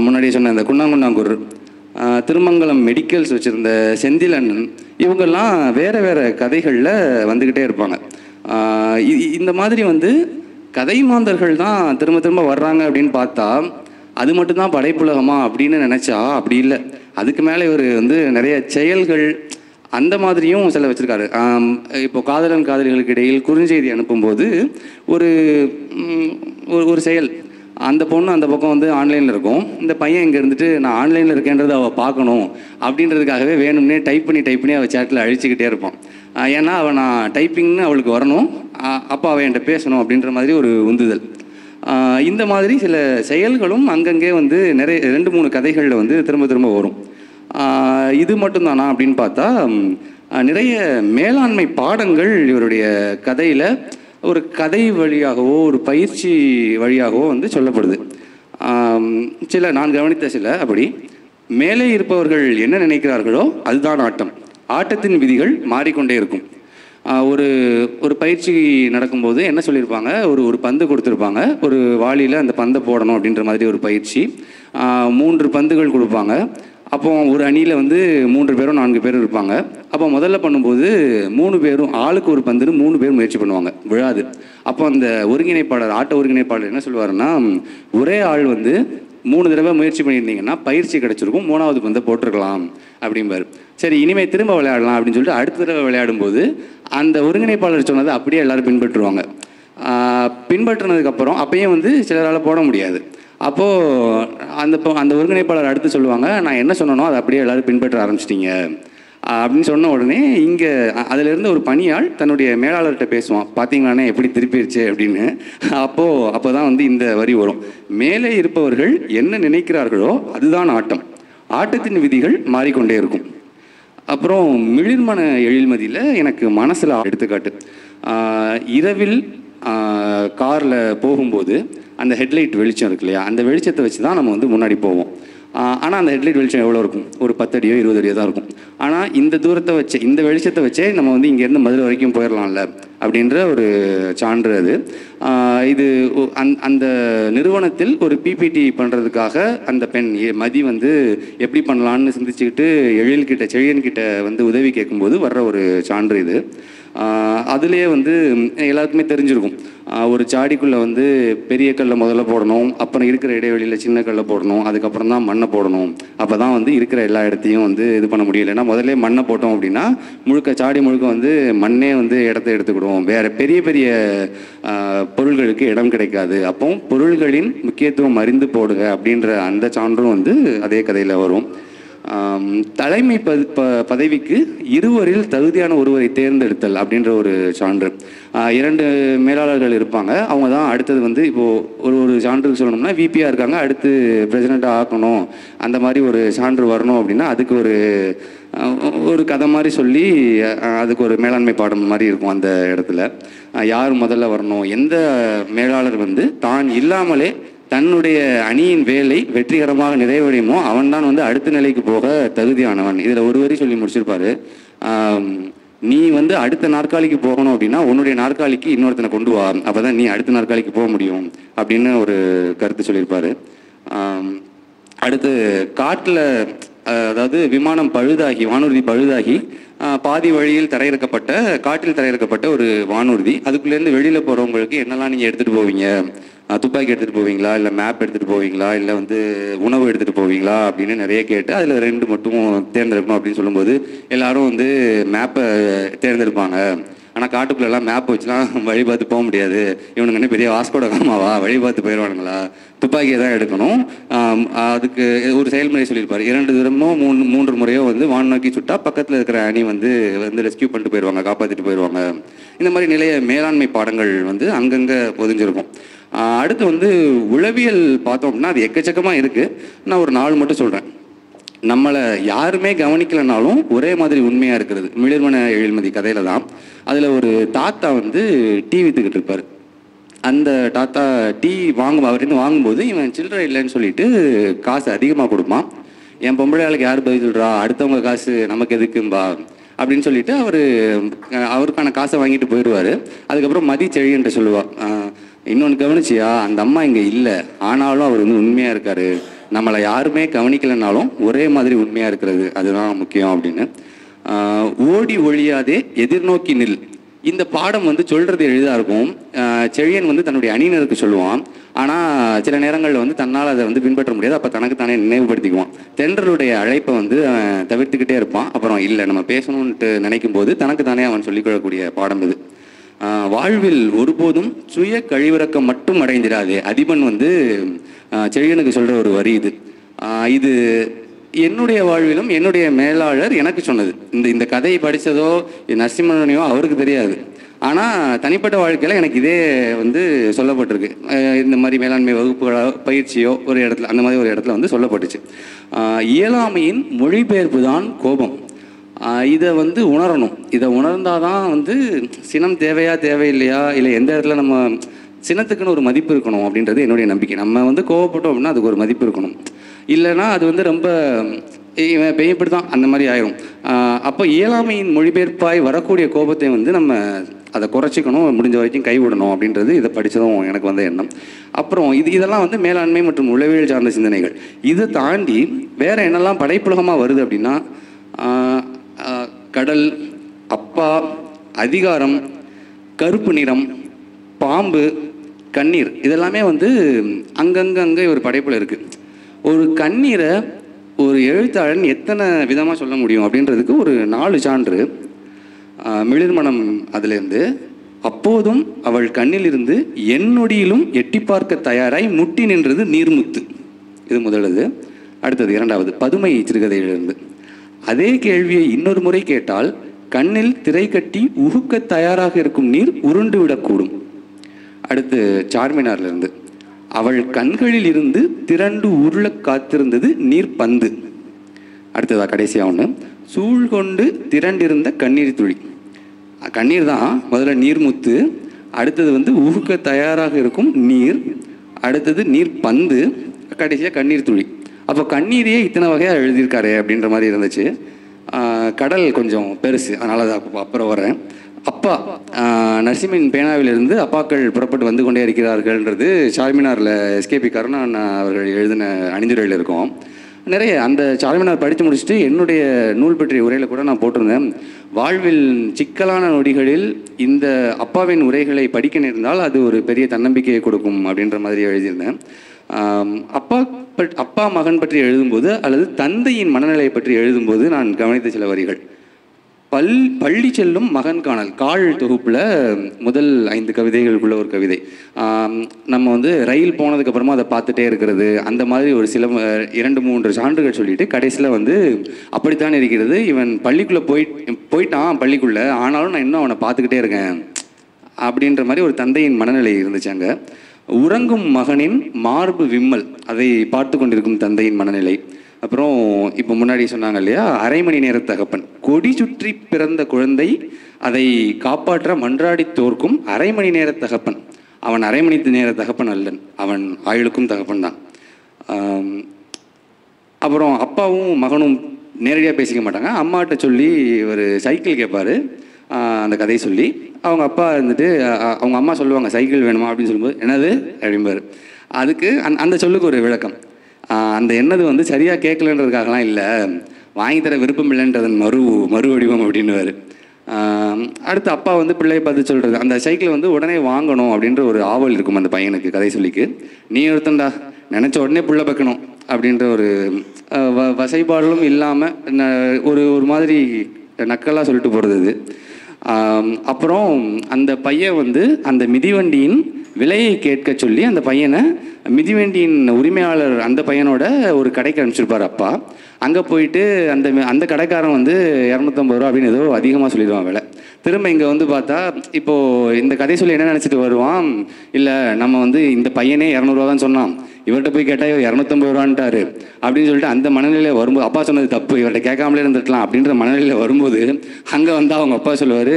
முன்னாடி சொன்ன அந்த குன்னாங்குன்னாங்கூர் திருமங்கலம் மெடிக்கல்ஸ் வச்சுருந்த செந்தில் அண்ணன் இவங்கெல்லாம் வேறு வேறு கதைகளில் வந்துக்கிட்டே இருப்பாங்க. இந்த மாதிரி வந்து கதை மாந்தர்கள் தான் திரும்ப திரும்ப வர்றாங்க அப்படின்னு பார்த்தா அது மட்டும்தான் படைப்புலகமா அப்படின்னு நினச்சா அப்படி இல்லை. அதுக்கு மேலே இவர் வந்து நிறைய செயல்கள் அந்த மாதிரியும் சில வச்சுருக்காரு. இப்போ காதலன் காதலிகளுக்கு இடையில் குறுஞ்செய்தி அனுப்பும்போது ஒரு ஒரு- ஒரு செயல். அந்த பொண்ணு அந்த பக்கம் வந்து ஆன்லைனில் இருக்கும். இந்த பையன் இங்கே இருந்துட்டு நான் ஆன்லைனில் இருக்கேன்றதை அவள் பார்க்கணும். அப்படின்றதுக்காகவே வேணும்னே டைப் பண்ணி டைப் பண்ணி அவள் சேட்டில் அழிச்சிக்கிட்டே இருப்பான். ஏன்னா அவள் நான் டைப்பிங்னு அவளுக்கு வரணும். அப்போ அவள் என்கிட்ட பேசணும் அப்படின்ற மாதிரி ஒரு உந்துதல். இந்த மாதிரி சில செயல்களும் அங்கங்கே வந்து நிறைய ரெண்டு மூணு கதைகளில் வந்து திரும்ப திரும்ப வரும். இது மட்டும்தானா அப்படின்னு பார்த்தா நிறைய மேலாண்மை பாடங்கள் இவருடைய கதையில் ஒரு கதை வழியாகவோ ஒரு பயிற்சி வழியாகவோ வந்து சொல்லப்படுது. சில நான் கவனித்த சில அப்படி. மேலே இருப்பவர்கள் என்ன நினைக்கிறார்களோ அதுதான் ஆட்டம். ஆட்டத்தின் விதிகள் மாறிக்கொண்டே இருக்கும். ஒரு ஒரு பயிற்சி நடக்கும்போது என்ன சொல்லியிருப்பாங்க? ஒரு ஒரு பந்து கொடுத்துருப்பாங்க. ஒரு வாளியில் அந்த பந்தை போடணும் அப்படின்ற மாதிரி ஒரு பயிற்சி. மூன்று பந்துகள் கொடுப்பாங்க. அப்போ ஒரு அணியில் வந்து மூன்று பேரும் நான்கு பேரும் இருப்பாங்க. அப்போ முதல்ல பண்ணும்போது மூணு பேரும் ஆளுக்கு ஒரு பந்துன்னு மூணு பேர் முயற்சி பண்ணுவாங்க. விழாது. அப்போ அந்த ஒருங்கிணைப்பாளர் ஆட்ட ஒருங்கிணைப்பாளர் என்ன சொல்லுவாருன்னா ஒரே ஆள் வந்து மூணு தடவை முயற்சி பண்ணியிருந்தீங்கன்னா பயிற்சி கிடச்சிருக்கும். மூணாவது பந்தை போட்டிருக்கலாம். அப்படிம்பாரு. சரி இனிமேல் திரும்ப விளையாடலாம் அப்படின்னு சொல்லிட்டு அடுத்த தடவை விளையாடும்போது அந்த ஒருங்கிணைப்பாளர் சொன்னதை அப்படியே எல்லாரும் பின்பற்றுவாங்க. பின்பற்றினதுக்கப்புறம் அப்பயும் வந்து சிலரால் போட முடியாது. அப்போது அந்த அந்த ஒருங்கிணைப்பாளர் அடுத்து சொல்லுவாங்க நான் என்ன சொன்னனோ அதை அப்படியே எல்லோரும் பின்பற்ற ஆரம்பிச்சிட்டிங்க. அப்படின்னு சொன்ன உடனே இங்கே அதிலிருந்து ஒரு பணியாள் தன்னுடைய மேலாளர்கிட்ட பேசுவான் பார்த்தீங்களானே எப்படி திருப்பிடுச்சு அப்படின்னு. அப்போது அப்போ தான் வந்து இந்த வரி வரும். மேலே இருப்பவர்கள் என்ன நினைக்கிறார்களோ அதுதான் ஆட்டம். ஆட்டத்தின் விதிகள் மாறிக்கொண்டே இருக்கும். அப்புறம் மிளிர்மன எழில்மதியில் எனக்கு மனசில் எடுத்துக்காட்டு. இரவில் காரில் போகும்போது அந்த ஹெட்லைட் வெளிச்சம் இருக்கு இல்லையா? அந்த வெளிச்சத்தை வச்சு தான் நம்ம வந்து முன்னாடி போவோம். ஆனால் அந்த ஹெட்லைட் வெளிச்சம் எவ்வளோ இருக்கும்? ஒரு பத்தடியோ இருபது அடியோ தான் இருக்கும். ஆனால் இந்த தூரத்தை வச்சு இந்த வெளிச்சத்தை வச்சே நம்ம வந்து இங்கேருந்து மதுரை வரைக்கும் போயிடலாம்ல அப்படின்ற ஒரு சான்று அது. இது அந்- அந்த நிறுவனத்தில் ஒரு பிபிடி பண்ணுறதுக்காக அந்த பெண் மதி வந்து எப்படி பண்ணலான்னு சிந்திச்சுக்கிட்டு எழில்கிட்ட செழியன்கிட்ட வந்து உதவி கேட்கும்போது வர்ற ஒரு சான்று இது. அதுலேயே வந்து எல்லாருக்குமே தெரிஞ்சிருக்கும். ஒரு சாடிக்குள்ளே வந்து பெரிய கல்லை முதல்ல போடணும் அப்புறம் இருக்கிற இடைவெளியில் சின்ன கல்லை போடணும் அதுக்கப்புறம் தான் மண்ணை போடணும். அப்போ தான் வந்து இருக்கிற எல்லா இடத்தையும் வந்து இது பண்ண முடியல ஏன்னா முதல்ல மண்ணை போட்டோம் அப்படின்னா முழுக்க சாடி முழுக்க வந்து மண்ணே வந்து இடத்த எடுத்துக்கிடுவோம். வேறு பெரிய பெரிய பொருள்களுக்கு இடம் கிடைக்காது. அப்போ பொருள்களின் முக்கியத்துவம் அறிந்து போடுங்க அப்படின்ற அந்த சான்றும் வந்து அதே கதையில் வரும். தலைமை பத ப- பதவிக்கு இருவரில் தகுதியான ஒருவரை தேர்ந்தெடுத்தல் அப்படின்ற ஒரு சான்று. இரண்டு மேலாளர்கள் இருப்பாங்க. அவங்க தான் அடுத்தது வந்து இப்போது ஒரு ஒரு சான்று சொல்லணும்னா விபியாக இருக்காங்க. அடுத்து பிரசிடெண்ட்டாக ஆக்கணும். அந்த மாதிரி ஒரு சான்று வரணும் அப்படின்னா அதுக்கு ஒரு ஒரு கதை மாதிரி சொல்லி அதுக்கு ஒரு மேலாண்மை பாடம் மாதிரி இருக்கும் அந்த இடத்துல. யார் முதல்ல வரணும்? எந்த மேலாளர் வந்து தான் இல்லாமலே தன்னுடைய அணியின் வேலை வெற்றிகரமாக நிறைவடையுமோ அவன்தான் வந்து அடுத்த நிலைக்கு போக தகுதியானவன். இதில் ஒரு வரி சொல்லி முடிச்சிருப்பாரு. நீ வந்து அடுத்த நாற்காலிக்கு போகணும் அப்படின்னா உன்னுடைய நாற்காலிக்கு இன்னொருத்தனை கொண்டு வா. அப்பதான் நீ அடுத்த நாற்காலிக்கு போக முடியும் அப்படின்னு ஒரு கருத்து சொல்லியிருப்பாரு. அடுத்து காட்டில் அதாவது விமானம் பழுதாகி வானூர்தி பழுதாகி பாதி வழியில் தரையிறக்கப்பட்ட காட்டில் தரையிறக்கப்பட்ட ஒரு வானூர்தி. அதுக்குள்ளேருந்து வெளியில் போகிறவங்களுக்கு என்னெல்லாம் நீங்கள் எடுத்துகிட்டு போவீங்க? துப்பாக்கி எடுத்துகிட்டு போவீங்களா? இல்லை மேப் எடுத்துகிட்டு போவீங்களா? இல்லை வந்து உணவு எடுத்துகிட்டு போவீங்களா? அப்படின்னு நிறைய கேட்டு அதில் ரெண்டு மட்டும் தேர்ந்தெடுக்கணும் அப்படின்னு சொல்லும்போது எல்லாரும் வந்து மேப்பை தேர்ந்தெடுப்பாங்க. ஆனால் காட்டுக்குள்ளெல்லாம் மேப் வச்சுலாம் வழி பார்த்து போக முடியாது. இவனுக்கு என்ன பெரிய வாஸ்கோட காமாவா? வழி பார்த்து போயிடுவானுங்களா? துப்பாக்கியை தான் எடுக்கணும். அதுக்கு ஒரு செயல்முறை சொல்லியிருப்பார். இரண்டு தூரமோ மூணு மூன்று முறையோ வந்து வான் நோக்கி சுட்டா பக்கத்தில் இருக்கிற அணி வந்து வந்து ரெஸ்கியூ பண்ணிட்டு போயிடுவாங்க காப்பாற்றிட்டு போயிடுவாங்க. இந்த மாதிரி நிலைய மேலாண்மை பாடங்கள் வந்து அங்கங்கே பொதிஞ்சிருக்கும். அடுத்து வந்து உளவியல் பார்த்தோம் அப்படின்னா அது எக்கச்சக்கமாக இருக்குது நான் ஒரு நாள் மட்டும் சொல்கிறேன் நம்மளை யாருமே கவனிக்கலைனாலும் ஒரே மாதிரி உண்மையாக இருக்கிறது. மிளிர்மன எழில்மதி கதையில தான் அதில் ஒரு தாத்தா வந்து டீ வித்துக்கிட்டு இருப்பார். அந்த தாத்தா டீ வாங்கும் அவர்கிட்ட வாங்கும்போது இவன் சில்லறை இல்லைன்னு சொல்லிட்டு காசு அதிகமாக கொடுப்பான். என் பொம்பளையாளுக்கு யார் பதில் சொல்கிறா அடுத்தவங்க காசு நமக்கு எதுக்கும்பா? அப்படின்னு சொல்லிட்டு அவர் அவருக்கான காசை வாங்கிட்டு போயிடுவார். அதுக்கப்புறம் மதி செழியன்ட்டு சொல்லுவாள் இன்னொன்று கவனிச்சியா? அந்த அம்மா இங்கே இல்லை. ஆனாலும் அவர் வந்து உண்மையாக இருக்காரு. நம்மளை யாருமே கவனிக்கலைனாலும் ஒரே மாதிரி உண்மையாக இருக்கிறது அதுதான் முக்கியம் அப்படின்னு. ஓடி ஒழியாதே எதிர்நோக்கி நில். இந்த பாடம் வந்து சொல்கிறது எளிதாக இருக்கும். செழியன் வந்து தன்னுடைய அணியினருக்கு சொல்லுவான். ஆனால் சில நேரங்களில் வந்து தன்னால் அதை வந்து பின்பற்ற முடியாது. அப்போ தனக்கு தானே நினைவுபடுத்திக்குவான். தென்றலுடைய அழைப்பை வந்து தவிர்த்துக்கிட்டே இருப்பான். அப்புறம் இல்லை நம்ம பேசணும்ன்ட்டு நினைக்கும் போது தனக்கு தானே அவன் சொல்லிக்கொள்ளக்கூடிய பாடம் இது. வாழ்வில் ஒருபோதும் சுய கழிவிறக்கம் மட்டும் அடைந்திடாதே அதிபன் வந்து செழியனுக்கு சொல்கிற ஒரு வரி இது. இது என்னுடைய வாழ்விலும் என்னுடைய மேலாளர் எனக்கு சொன்னது. இந்த இந்த கதையை படித்ததோ நரசிம்மனையோ அவருக்கு தெரியாது. ஆனால் தனிப்பட்ட வாழ்க்கையில் எனக்கு இதே வந்து சொல்லப்பட்டிருக்கு. இந்த மாதிரி மேலாண்மை வகுப்புகளோ பயிற்சியோ ஒரு இடத்துல அந்த மாதிரி ஒரு இடத்துல வந்து சொல்லப்பட்டுச்சு. இயலாமையின் மொழிபெயர்ப்பு தான் கோபம் இதை வந்து உணரணும். இதை உணர்ந்தாதான் வந்து சினம் தேவையா தேவையில்லையா இல்லை எந்த இடத்துல நம்ம சினத்துக்குன்னு ஒரு மதிப்பு இருக்கணும் அப்படின்றது என்னுடைய நம்பிக்கை. நம்ம வந்து கோவப்பட்டோம் அப்படின்னா அதுக்கு ஒரு மதிப்பு இருக்கணும். இல்லைன்னா அது வந்து ரொம்ப இவன் இப்படி தான் அந்த மாதிரி ஆயிரும். அப்போ இயலாமையின் மொழிபெயர்ப்பாய் வரக்கூடிய கோபத்தை வந்து நம்ம அதை குறைச்சிக்கணும் முடிஞ்ச வரைக்கும் கைவிடணும் அப்படின்றது இதை படித்ததும் எனக்கு வந்த எண்ணம். அப்புறம் இது இதெல்லாம் வந்து மேலாண்மை மற்றும் உளவியல் சார்ந்த சிந்தனைகள். இதை தாண்டி வேறு என்னெல்லாம் படைப்புலகமாக வருது அப்படின்னா கடல் அப்பா அதிகாரம் கருப்பு நிறம் பாம்பு கண்ணீர். இதெல்லாமே வந்து அங்கங்கே அங்கே ஒரு படைப்பில் இருக்குது ஒரு கண்ணீரை ஒரு எழுத்தாளன் எத்தனை விதமாக சொல்ல முடியும் அப்படின்றதுக்கு ஒரு நாலு சான்று மிளிர்மணம் அதுலேருந்து அப்போதும் அவள் கண்ணிலிருந்து என்னொடியிலும் எட்டி பார்க்க தயாராய் முட்டி நின்றது நீர்முத்து. இது முதலது. அடுத்தது இரண்டாவது பதுமை சிறுகதையிலிருந்து. அதே கேள்வியை இன்னொரு முறை கேட்டால் கண்ணில் திரை கட்டி உகுக்க தயாராக இருக்கும் நீர் உருண்டு விடக்கூடும். அடுத்து சார்மினார்லேருந்து. அவள் கண்களில் இருந்து திரண்டு உருள காத்திருந்தது நீர் பந்து அடுத்ததா கடைசியாக ஒன்று சூழ் கொண்டு திரண்டிருந்த கண்ணீர் துளி. கண்ணீர் தான் முதல்ல நீர்முத்து அடுத்தது வந்து உகுக்க தயாராக இருக்கும் நீர் அடுத்தது நீர் பந்து கடைசியாக கண்ணீர் துளி. அப்போ கண்ணீரையே இத்தனை வகையாக எழுதியிருக்காரு அப்படின்ற மாதிரி இருந்துச்சு. கடல் கொஞ்சம் பெருசு. அதனால் அப்புறம் வரேன் அப்பா நசிமின் நரசிம்மின் பேனாவிலிருந்து அப்பாக்கள் புறப்பட்டு வந்து கொண்டே இருக்கிறார்கள்ன்றது சார்மினாரில் எஸ்கேபி கருணான் அவர்கள் எழுதின அணிந்துரையில் இருக்கும். நிறைய அந்த சார்மினார் படித்து முடிச்சுட்டு என்னுடைய நூல் பற்றிய உரையில் கூட நான் போட்டிருந்தேன். வாழ்வில் சிக்கலான நொடிகளில் இந்த அப்பாவின் உரைகளை படிக்க நேர்ந்தால் அது ஒரு பெரிய தன்னம்பிக்கையை கொடுக்கும் அப்படின்ற மாதிரி எழுதியிருந்தேன். அப்பா பட்- அப்பா மகன் பற்றி எழுதும்போது அல்லது தந்தையின் மனநிலையை பற்றி எழுதும்போது நான் கவனித்த சில வரிகள். பல் பள்ளி செல்லும் மகன் காணல் கால் தொகுப்பில் முதல் ஐந்து கவிதைகளுக்குள்ள ஒரு கவிதை. நம்ம வந்து ரயில் போனதுக்கப்புறமா அதை பார்த்துட்டே இருக்கிறது அந்த மாதிரி ஒரு சில இரண்டு மூன்று சான்றுகள் சொல்லிட்டு கடைசியில் வந்து அப்படித்தான் இருக்கிறது. இவன் பள்ளிக்குள்ளே போய் போயிட்டான் பள்ளிக்குள்ளே ஆனாலும் நான் இன்னும் அவனை பார்த்துக்கிட்டே இருக்கேன் அப்படின்ற மாதிரி ஒரு தந்தையின் மனநிலை இருந்துச்சு அங்கே. உறங்கும் மகனின் மார்பு விம்மல் அதை பார்த்து கொண்டிருக்கும் தந்தையின் மனநிலை. அப்புறம் இப்போ முன்னாடி சொன்னாங்க இல்லையா? அரை மணி நேர தகப்பன். கொடி சுற்றி பிறந்த குழந்தை அதை காப்பாற்ற மன்றாடி தோற்கும் அரை மணி நேர தகப்பன். அவன் அரை மணி நேர தகப்பன் அல்லன். அவன் ஆயுளுக்கும் தகப்பன் தான். அப்புறம் அப்பாவும் மகனும் நேரடியாக பேசிக்க மாட்டாங்க. அம்மாட்ட சொல்லி ஒரு சைக்கிள் கேட்பாரு அந்த கதையை சொல்லி. அவங்க அப்பா இருந்துட்டு அவங்க அம்மா சொல்லுவாங்க சைக்கிள் வேணுமா? அப்படின்னு சொல்லும்போது என்னது? அப்படிம்பார். அதுக்கு அந் அந்த சொல்லுக்கு ஒரு விளக்கம். அந்த என்னது வந்து சரியாக கேட்கலன்றதுக்காகலாம் இல்லை. வாங்கி தர விருப்பம் இல்லைன்றதன் மறு மறு வடிவம் அப்படின்னுவார். அடுத்து அப்பா வந்து பிள்ளையை பார்த்து சொல்கிறது அந்த சைக்கிள் வந்து உடனே வாங்கணும் அப்படின்ற ஒரு ஆவல் இருக்கும் அந்த பையனுக்கு கதை சொல்லிக்கு. நீ ஒருத்தன்டா நினச்ச உடனே புள்ள பக்கணும் அப்படின்ற ஒரு வ வசைபாடலும் இல்லாமல் ஒரு ஒரு மாதிரி நக்கலாக சொல்லிட்டு போகிறது இது. அப்புறம் அந்த பையன் வந்து அந்த மிதிவண்டியின் விலையை கேட்க சொல்லி அந்த பையனை மிதிவண்டியின் உரிமையாளர் அந்த பையனோட ஒரு கடைக்கு அனுப்பிச்சிருப்பார் அப்பா. அங்கே போயிட்டு அந்த அந்த கடைக்காரன் வந்து இரநூத்தம்பது ரூபா அப்படின்னு ஏதோ அதிகமாக சொல்லிடுவான் விலை. திரும்ப இங்கே வந்து பார்த்தா இப்போது இந்த கதை சொல்லி என்ன நினச்சிட்டு வருவான்? இல்லை நம்ம வந்து இந்த பையனே இரநூறுவா தான் சொன்னான். இவர்கிட்ட போய் கேட்டால் இரநூத்தம்பது ரூபான்ட்டாரு. அப்படின்னு சொல்லிட்டு அந்த மனநிலையில் வரும்போது அப்பா சொன்னது தப்பு இவர்கிட்ட கேட்காமலே இருந்துருக்கலாம். அப்படின்ற மனநிலையில் வரும்போது அங்கே வந்து அவங்க அப்பா சொல்லுவார்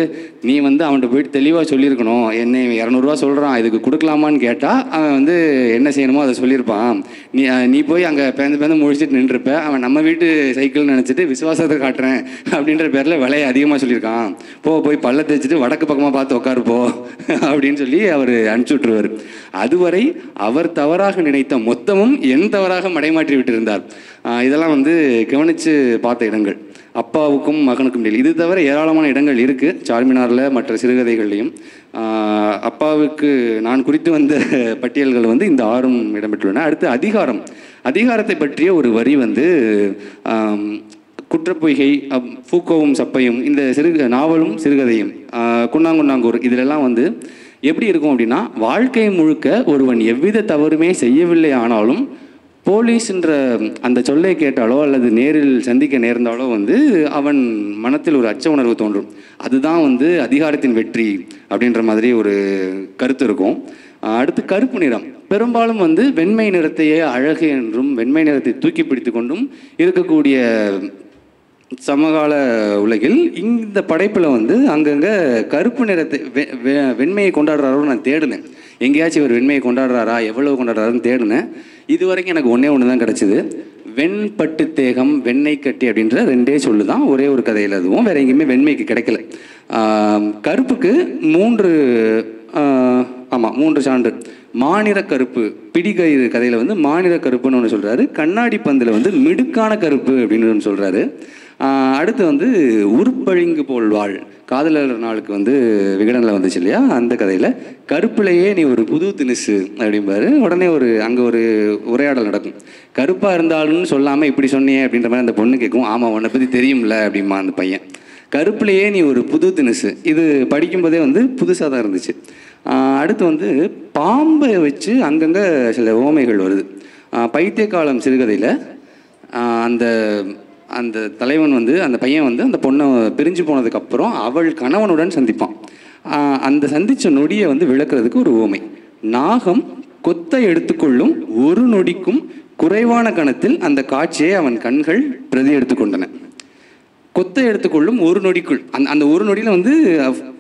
நீ வந்து அவன்கிட்ட போயிட்டு தெளிவாக சொல்லியிருக்கணும். என்ன இரநூறுவா சொல்கிறான் இதுக்கு கொடுக்கலாமான்னு கேட்டால் அவன் வந்து என்ன செய்யணுமோ அதை சொல்லியிருப்பான். நீ நீ போய் அங்கே பேந்து பேந்து முழிச்சிட்டு நின்றுருப்ப அவன் நம்ம வீட்டு சைக்கிள்னு நினச்சிட்டு விசுவாசத்தை காட்டுறேன். அப்படின்ற பேரில் விலையை அதிகமாக சொல்லியிருக்கான். போ போய் பல்ல தேய்ச்சிட்டு வடக்கு பக்கமாக பார்த்து உட்காருப்போ அப்படின்னு சொல்லி அவர் அனுப்பிச்சி விட்ருவார் அதுவரை அவர் தவறாக நினைத்த மொத்தமும் என் தவறாக மடைமாற்றி விட்டிருந்தார். இதெல்லாம் வந்து கவனித்து பார்த்த இடங்கள். அப்பாவுக்கும் மகனுக்கும் இடையில். இது தவிர ஏராளமான இடங்கள் இருக்குது சார்மினாரில் மற்ற சிறுகதைகள்லையும். அப்பாவுக்கு நான் குறித்து வந்த பட்டியல்கள் வந்து இந்த ஆறும் இடம்பெற்றுள்ளன. அடுத்து அதிகாரம். அதிகாரத்தை பற்றிய ஒரு வரி வந்து குற்றப்பொய்கை அப்- பூக்கோவும் சப்பையும் இந்த சிறு நாவலும் சிறுகதையும் குன்னாங்குன்னாங்கூர் இதிலெல்லாம் வந்து எப்படி இருக்கும் அப்படின்னா வாழ்க்கை முழுக்க ஒருவன் எவ்வித தவறுமே செய்யவில்லை ஆனாலும் போலீஸ்ன்ற அந்த சொல்லை கேட்டாலோ அல்லது நேரில் சந்திக்க நேர்ந்தாலோ வந்து அவன் மனத்தில் ஒரு அச்ச உணர்வு தோன்றும். அதுதான் வந்து அதிகாரத்தின் வெற்றி அப்படின்ற மாதிரி ஒரு கருத்து இருக்கும். அடுத்து கருப்பு நிறம். பெரும்பாலும் வந்து வெண்மை நிறத்தையே அழகு என்றும் வெண்மை நிறத்தை தூக்கி பிடித்து கொண்டும் இருக்கக்கூடிய சமகால உலகில் இந்த படைப்பில் வந்து அங்கங்கே கருப்பு நிறத்தை வெ- வெ- வெண்மையை கொண்டாடுறாரோ நான் தேடினேன். எங்கேயாச்சும் இவர் வெண்மையை கொண்டாடுறாரா? எவ்வளோ கொண்டாடுறாருன்னு தேடினேன். இது வரைக்கும் எனக்கு ஒன்றே ஒன்று தான் கிடச்சிது. வெண்பட்டு தேகம் வெண்ணெய் கட்டி அப்படின்ற ரெண்டே சொல்லு தான் ஒரே ஒரு கதையில் அதுவும். வேறு எங்கேயுமே வெண்மைக்கு கிடைக்கல. கருப்புக்கு மூன்று ஆமாம் மூன்று சான்று. மாநில கருப்பு பிடிகயிறு கதையில் வந்து மாநில கருப்புன்னு ஒன்று சொல்கிறாரு கண்ணாடி பந்தில் வந்து மிடுக்கான கருப்பு அப்படின்னு ஒன்று சொல்கிறாரு அடுத்து வந்து உருப்பழிங்கு போல் வாழ். காதலர் நாளுக்கு வந்து விகடனில் வந்துச்சு இல்லையா? அந்த கதையில் கருப்பிலையே நீ ஒரு புது தினுசு அப்படிம்பாரு. உடனே ஒரு அங்கே ஒரு உரையாடல் நடக்கும். கருப்பாக இருந்தாலும்னு சொல்லாமல் இப்படி சொன்னியே அப்படின்ற மாதிரி அந்த பொண்ணு கேட்கும். ஆமாம் உன்னை பற்றி தெரியும்ல அப்படிமா அந்த பையன். கருப்பிலையே நீ ஒரு புது தினுசு இது படிக்கும்போதே வந்து புதுசாக தான் இருந்துச்சு. அடுத்து வந்து பாம்பை வச்சு அங்கங்கே சில ஓமைகள் வருது. பைத்திய காலம் சிறுகதையில் அந்த அந்த தலைவன் வந்து அந்த பையன் வந்து அந்த பொண்ணை பிரிஞ்சு போனதுக்கப்புறம் அவள் கணவனுடன் சந்திப்பான். அந்த சந்தித்த நொடியை வந்து விளக்குறதுக்கு ஒரு ஓமை நாகம் கொத்தை எடுத்துக்கொள்ளும் ஒரு நொடிக்கும் குறைவான கணத்தில் அந்த காட்சியை அவன் கண்கள் பிரதி எடுத்துக்கொண்டன. கொத்தை எடுத்துக்கொள்ளும் ஒரு நொடிக்குள் அந்த அந்த ஒரு நொடியில் வந்து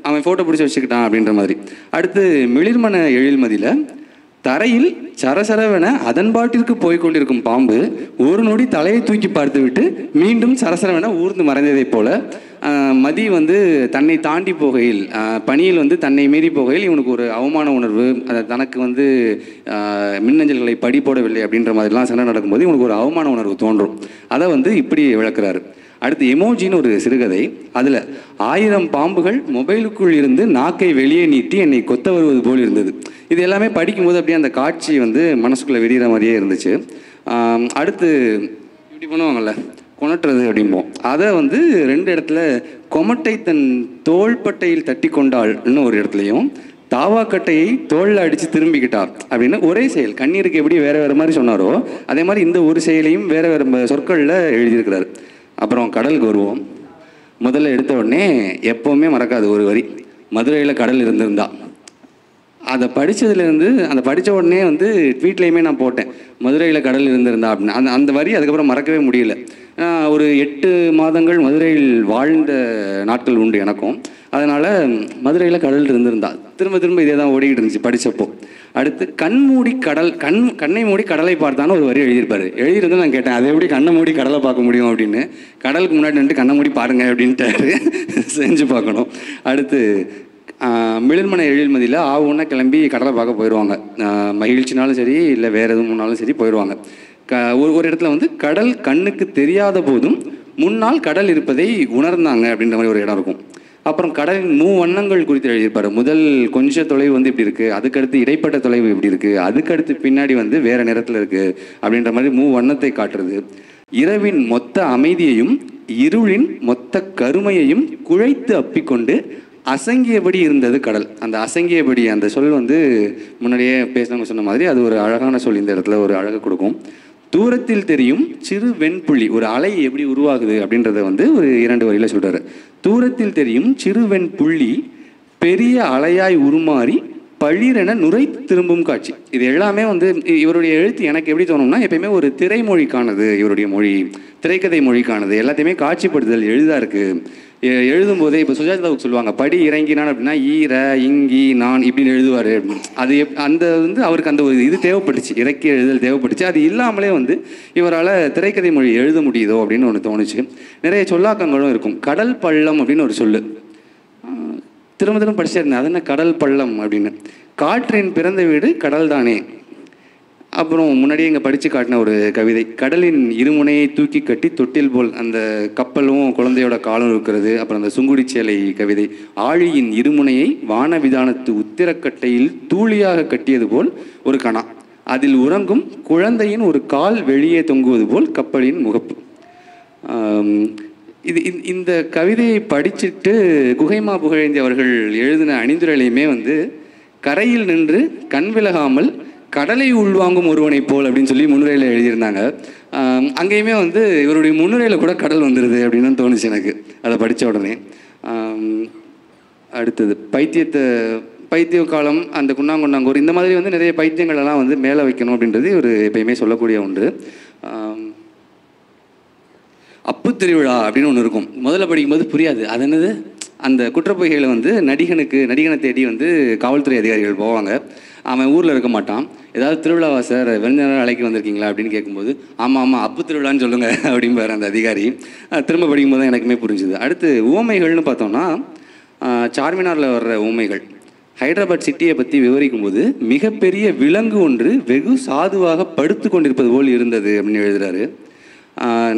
அவன் ஃபோட்டோ பிடிச்சி வச்சுக்கிட்டான் அப்படின்ற மாதிரி. அடுத்து மிளிர்மன எழில்மதியில் தரையில் சரசரவென அதன் பாட்டிற்கு போய் கொண்டிருக்கும் பாம்பு ஒரு நொடி தலையை தூக்கி பார்த்துவிட்டு மீண்டும் சரசரவென ஊர்ந்து மறைந்ததைப் போல மதி வந்து தன்னை தாண்டி போகையில் பணியில் வந்து தன்னை மீறி போகையில் இவனுக்கு ஒரு அவமான உணர்வு அதை தனக்கு வந்து மின்னஞ்சல்களை படி போடவில்லை அப்படின்ற மாதிரிலாம் சண்டை நடக்கும்போது இவனுக்கு ஒரு அவமான உணர்வு தோன்றும். அதை வந்து இப்படி விளக்குறாரு. அடுத்து எமோஜின்னு ஒரு சிறுகதை. அதில் ஆயிரம் பாம்புகள் மொபைலுக்குள் இருந்து நாக்கை வெளியே நீட்டி என்னை கொத்த வருவது போல் இருந்தது. இது எல்லாமே படிக்கும்போது அப்படியே அந்த காட்சி வந்து மனசுக்குள்ளே விரிகிற மாதிரியே இருந்துச்சு. அடுத்து இப்படி பண்ணுவாங்கல்ல கொணட்டுறது அப்படிம்போம். அதை வந்து ரெண்டு இடத்துல கொமட்டை தன் தோள்பட்டையில் தட்டி கொண்டாள்னு ஒரு இடத்துலையும் தாவாக்கட்டையை தோளில் அடித்து திரும்பிக்கிட்டார் அப்படின்னு ஒரே செயல். கண்ணீருக்கு எப்படி வேறு வேறு மாதிரி சொன்னாரோ அதே மாதிரி இந்த ஒரு செயலையும் வேறு வேறு சொற்களில் எழுதியிருக்கிறார் எழுதியிருக்கிறாரு. அப்புறம் கடலுக்கு வருவோம். முதல்ல எடுத்த உடனே எப்போவுமே மறக்காது ஒரு வரி. மதுரையில் கடல் இருந்திருந்தா. அதை படித்ததுலேருந்து அந்த படித்த உடனே வந்து ட்வீட்லேயுமே நான் போட்டேன். மதுரையில் கடல் இருந்திருந்தா அப்படின்னு. அந்த அந்த வரி அதுக்கப்புறம் மறக்கவே முடியல. ஒரு எட்டு மாதங்கள் மதுரையில் வாழ்ந்த நாட்கள் உண்டு எனக்கும். அதனால் மதுரையில் கடல் இருந்திருந்தா. திரும்ப திரும்ப இதே தான் ஓடிக்கிட்டு இருந்துச்சு படித்தப்போ அடுத்து கண் மூடி கடல் கண் கண்ணை மூடி கடலை பார்த்தான்னு ஒரு வரி எழுதியிருப்பாரு. எழுதியிருந்து நான் கேட்டேன் அதை எப்படி கண்ணை மூடி கடலை பார்க்க முடியும்? அப்படின்னு. கடலுக்கு முன்னாடி நின்று கண்ணை மூடி பாருங்க அப்படின்ட்டாரு. செஞ்சு பார்க்கணும். அடுத்து மிளிர்மனை எழில்மதியில் ஆவுன்னா கிளம்பி கடலை பார்க்க போயிடுவாங்க மகிழ்ச்சினாலும் சரி இல்லை வேறு எதுவும்னாலும் சரி போயிடுவாங்க க ஒரு ஒரு இடத்துல வந்து கடல் கண்ணுக்கு தெரியாத போதும் முன்னால் கடல் இருப்பதை உணர்ந்தாங்க அப்படின்ற மாதிரி ஒரு இடம் இருக்கும். அப்புறம் கடலின் மூ வண்ணங்கள் குறித்து எழுதியிருப்பார். முதல் கொஞ்ச தொலைவு வந்து இப்படி இருக்குது அதுக்கடுத்து இடைப்பட்ட தொலைவு இப்படி இருக்குது அதுக்கடுத்து பின்னாடி வந்து வேறு நிறத்தில் இருக்குது அப்படின்ற மாதிரி மூ வண்ணத்தை காட்டுறது. இரவின் மொத்த அமைதியையும் இருளின் மொத்த கருமையையும் குழைத்து அப்பிக்கொண்டு அசங்கியபடி இருந்தது கடல். அந்த அசங்கியபடி அந்த சொல் வந்து முன்னாடியே பேசினவங்க சொன்ன மாதிரி அது ஒரு அழகான சொல் இந்த இடத்துல ஒரு அழகை கொடுக்கும். தூரத்தில் தெரியும் சிறு வெண்புள்ளி ஒரு அலை எப்படி உருவாகுது அப்படின்றத வந்து ஒரு இரண்டு வரியில் சொல்கிறார் தூரத்தில் தெரியும் சிறு வெண்புள்ளி பெரிய அலையாய் உருமாறி பழிரென நுரை திரும்பும் காட்சி. இது எல்லாமே வந்து இவருடைய எழுத்து எனக்கு எப்படி தோணும்னா எப்பயுமே ஒரு திரைமொழிக்கானது இவருடைய மொழி திரைக்கதை மொழிக்கானது எல்லாத்தையுமே காட்சிப்படுத்துதல் எழுதாக இருக்குது எழுதும்போதே இப்போ சுஜாதாவுக்கு சொல்லுவாங்க படி இறங்கினான் அப்படின்னா ஈர இங்கி நான் இப்படின்னு எழுதுவார். அது எப் அந்த வந்து அவருக்கு அந்த ஒரு இது தேவைப்பட்டுச்சு இறக்கி எழுதல் தேவைப்பட்டுச்சு. அது இல்லாமலே வந்து இவரால் திரைக்கதை மொழி எழுத முடியுதோ அப்படின்னு ஒன்று தோணுச்சு. நிறைய சொல்லாக்கங்களும் இருக்கும். கடல் பள்ளம் அப்படின்னு ஒரு சொல்லு. திரும்ப திரும்ப படிச்சிருந்தேன் அது என்ன கடல் பள்ளம் அப்படின்னு. காற்றின் பிறந்த வீடு கடல் தானே அப்புறம் முன்னாடியே இங்கே படித்து காட்டின ஒரு கவிதை. கடலின் இருமுனையை தூக்கி கட்டி தொட்டில் போல் அந்த கப்பலும் குழந்தையோட காலம் இருக்கிறது. அப்புறம் அந்த சுங்குடி சேலை கவிதை. ஆழியின் இருமுனையை வான விதானத்து உத்திரக்கட்டையில் தூளியாக கட்டியது போல் ஒரு கணா அதில் உறங்கும் குழந்தையின் ஒரு கால் வெளியே தொங்குவது போல் கப்பலின் முகப்பு. இது இந்த கவிதையை படிச்சுட்டு குகைமா புகழேந்தி அவர்கள் எழுதின அணிந்துரையிலையுமே வந்து கரையில் நின்று கண் விலகாமல் கடலை உள்வாங்கும் ஒருவனைப் போல் அப்படின்னு சொல்லி முன்னுரையில் எழுதியிருந்தாங்க. அங்கேயுமே வந்து இவருடைய முன்னுரையில் கூட கடல் வந்துடுது அப்படின்னு தோணுச்சு எனக்கு. அதை படித்த உடனே. அடுத்தது பைத்தியத்தை பைத்திய காலம் அந்த குன்னாங்குன்னாங்கூர் இந்த மாதிரி வந்து நிறைய பைத்தியங்களெல்லாம் வந்து மேலே வைக்கணும் அப்படின்றது ஒரு எப்பயுமே சொல்லக்கூடிய ஒன்று. அப்பு திருவிழா அப்படின்னு ஒன்று இருக்கும். முதல்ல படிக்கும்போது புரியாது. அது என்னது? அந்த குற்றப்புகைகளை வந்து நடிகனுக்கு நடிகனை தேடி வந்து காவல்துறை அதிகாரிகள் போவாங்க. அவன் ஊரில் இருக்க மாட்டான். ஏதாவது திருவிழாவா சார் விருந்தினர் அழைக்க வந்திருக்கீங்களா அப்படின்னு கேட்கும்போது ஆமாம் ஆமாம் அப்பு திருவிழான்னு சொல்லுங்கள் அப்படிம்பாரு அந்த அதிகாரி. திரும்ப படிக்கும்போது தான் எனக்குமே புரிஞ்சுது. அடுத்து ஊமைகள்னு பார்த்தோம்னா சார்மினாரில் வர்ற ஊமைகள் ஹைதராபாத் சிட்டியை பற்றி விவரிக்கும் போது மிகப்பெரிய விலங்கு ஒன்று வெகு சாதுவாக படுத்து கொண்டிருப்பது போல் இருந்தது அப்படின்னு எழுதுறாரு.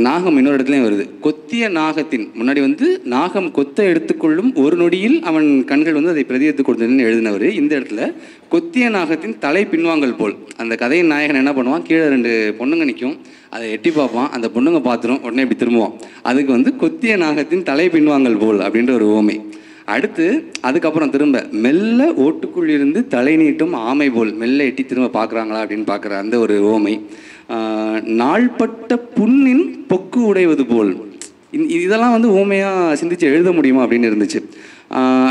நாகம் இன்னொரு இடத்துலையும் வருது. கொத்திய நாகத்தின் முன்னாடி வந்து நாகம் கொத்த எடுத்துக்கொள்ளும் ஒரு நொடியில் அவன் கண்கள் வந்து அதை பிரதியெடுத்து கொடுத்ததுன்னு எழுதினவர். இந்த இடத்துல கொத்திய நாகத்தின் தலை பின்வாங்கல் போல். அந்த கதையின் நாயகன் என்ன பண்ணுவான்? கீழே ரெண்டு பொண்ணுங்க நிற்கும் அதை எட்டி பார்ப்பான். அந்த பொண்ணுங்க பார்த்துரும். உடனே இப்படி திரும்புவான். அதுக்கு வந்து கொத்திய நாகத்தின் தலை பின்வாங்கல் போல் அப்படின்ற ஒரு ஓமை. அடுத்து அதுக்கப்புறம் திரும்ப மெல்ல ஓட்டுக்குள் இருந்து தலை நீட்டும் ஆமை போல் மெல்ல எட்டி திரும்ப பார்க்குறாங்களா அப்படின்னு பார்க்குற அந்த ஒரு ஓமை. நாள்பட்ட புண்ணின் பொக்கு உடைவது போல். இதெல்லாம் வந்து ஊமையாக சிந்தித்து எழுத முடியுமா அப்படின்னு இருந்துச்சு.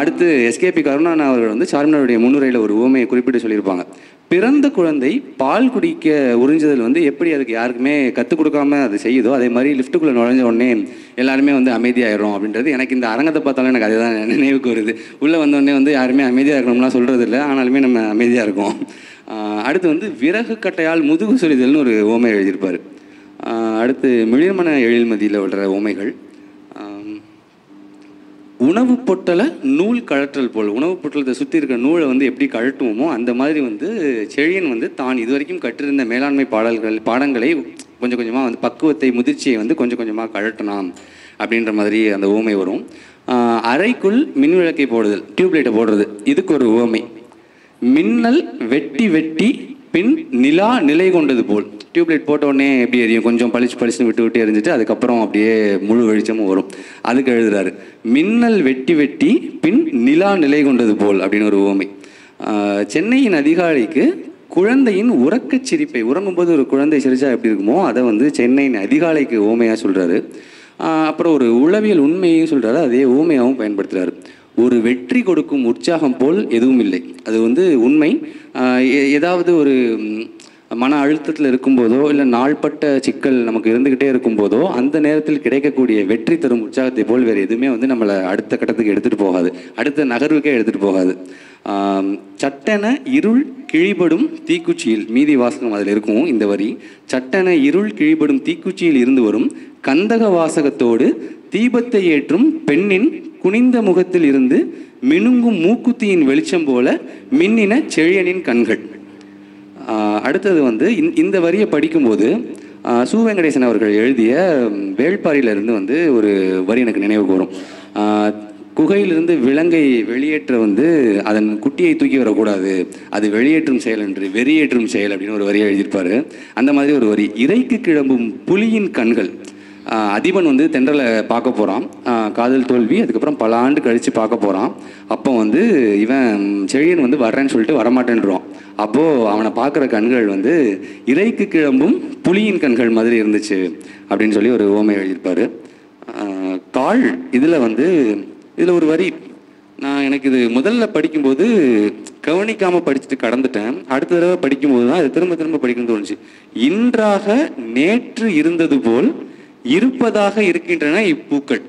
அடுத்து எஸ்கேபி கருணாநாதன் அவர்கள் வந்து சார்மினாருடைய முன்னுரையில் ஒரு ஊமையை குறிப்பிட்டு சொல்லியிருப்பாங்க. பிறந்த குழந்தை பால் குடிக்க உறிஞ்சதில் வந்து எப்படி அதுக்கு யாருக்குமே கற்றுக் கொடுக்காம அது செய்யுதோ அதே மாதிரி லிஃப்ட்டுக்குள்ளே நுழைஞ்ச உடனே எல்லாருமே வந்து அமைதியாயிரும் அப்படின்றது. எனக்கு இந்த அரங்கத்தை பார்த்தாலும் எனக்கு அதுதான் நினைவுக்கு வருது உள்ளே வந்தோடனே வந்து யாருமே அமைதியாக இருக்கணும்லாம் சொல்கிறது இல்லை ஆனாலுமே நம்ம அமைதியாக இருக்கோம். அடுத்து வந்து விறகு கட்டையால் முதுகு சொரிதல்னு ஒரு ஓமை எழுதியிருப்பார். அடுத்து மிளிர்மன எழில்மதியில் விடுற ஓமைகள். உணவு பொட்டலை நூல் கழற்றல் போல் உணவு பொட்டலத்தை சுற்றி இருக்கிற நூலை வந்து எப்படி கழட்டுவோமோ அந்த மாதிரி வந்து செழியன் வந்து தான் இதுவரைக்கும் கற்றிருந்த மேலாண்மை பாடல்கள் பாடங்களை கொஞ்சம் கொஞ்சமாக வந்து பக்குவத்தை முதிர்ச்சியை வந்து கொஞ்சம் கொஞ்சமாக கழட்டலாம் அப்படின்ற மாதிரி அந்த ஓமை வரும். அறைக்குள் மின் விளக்கை போடுதல் டியூப்லைட்டை போடுறது இதுக்கு ஒரு ஓமை. மின்னல் வெட்டி வெட்டி பின் நிலா நிலை கொண்டது போல். டியூப்லைட் போட்ட எப்படி எரியும்? கொஞ்சம் பளிச்சு பளிச்சுன்னு விட்டு விட்டு எரிஞ்சிட்டு அதுக்கப்புறம் அப்படியே முழு வெளிச்சமும் வரும். அதுக்கு எழுதுறாரு மின்னல் வெட்டி வெட்டி பின் நிலா நிலை கொண்டது போல் அப்படின்னு ஒரு ஓமை. சென்னையின் அதிகாலைக்கு குழந்தையின் உறக்கச் சிரிப்பை உறங்கும்போது ஒரு குழந்தை சிரிச்சா எப்படி இருக்குமோ அதை வந்து சென்னையின் அதிகாலைக்கு ஓமையாக சொல்கிறாரு அப்புறம் ஒரு உளவியல் உண்மையையும் சொல்கிறாரு அதே ஓமையாகவும் பயன்படுத்துகிறாரு ஒரு வெற்றி கொடுக்கும் உற்சாகம் போல் எதுவும் இல்லை அது வந்து உண்மை. ஏதாவது ஒரு மன அழுத்தத்தில் இருக்கும்போதோ இல்லை நாள்பட்ட சிக்கல் நமக்கு இருந்துக்கிட்டே இருக்கும்போதோ அந்த நேரத்தில் கிடைக்கக்கூடிய வெற்றி தரும் உற்சாகத்தை போல் வேறு எதுவுமே வந்து நம்மளை அடுத்த கட்டத்துக்கு எடுத்துகிட்டு போகாது. அடுத்த நகர்வுக்கே எடுத்துகிட்டு போகாது. சட்டென இருள் கிழிபடும் தீக்குச்சியில் மீதி வாசகம் அதில் இருக்கும் இந்த வரி. சட்டென இருள் கிழிபடும் தீக்குச்சியில் இருந்து வரும் கந்தக வாசகத்தோடு தீபத்தை ஏற்றும் பெண்ணின் குனிந்த முகத்தில் இருந்து மினுங்கும் மூக்குத்தியின் வெளிச்சம் போல மின்னின செழியனின் கண்கள். அடுத்தது வந்து இந்த- வரியை படிக்கும்போது சு வெங்கடேசன் அவர்கள் எழுதிய வேள்பாரியிலிருந்து வந்து ஒரு வரி எனக்கு நினைவுக்கு வரும் குகையிலிருந்து விலங்கை வெளியேற்ற வந்து அதன் குட்டியை தூக்கி வரக்கூடாது அது வெளியேற்றும் செயல் என்று வெறியேற்றும் செயல் அப்படின்னு ஒரு வரியை எழுதியிருப்பாரு. அந்த மாதிரி ஒரு வரி. இறைக்கு கிளம்பும் புலியின் கண்கள். அதிபன் வந்து தென்றலை பார்க்க போகிறான் காதல் தோல்வி அதுக்கப்புறம் பல ஆண்டு கழித்து பார்க்க போகிறான் அப்போ வந்து இவன் செழியன் வந்து வர்றேன்னு சொல்லிட்டு வரமாட்டேன்றான். அப்போது அவனை பார்க்குற கண்கள் வந்து இலைக்கு கிளம்பும் புலியின் கண்கள் மாதிரி இருந்துச்சு அப்படின்னு சொல்லி ஒரு ஓமை எழுதியிருப்பார். கால் இதில் வந்து இதில் ஒரு வரி. நான் எனக்கு இது முதல்ல படிக்கும்போது கவனிக்காமல் படிச்சுட்டு கடந்துட்டேன். அடுத்த தடவை படிக்கும்போது தான் இது திரும்ப திரும்ப படிக்கணும்னு தோணுச்சு. இன்றாக நேற்று இருந்தது போல் இருப்பதாக இருக்கின்றன இப்பூக்கள்.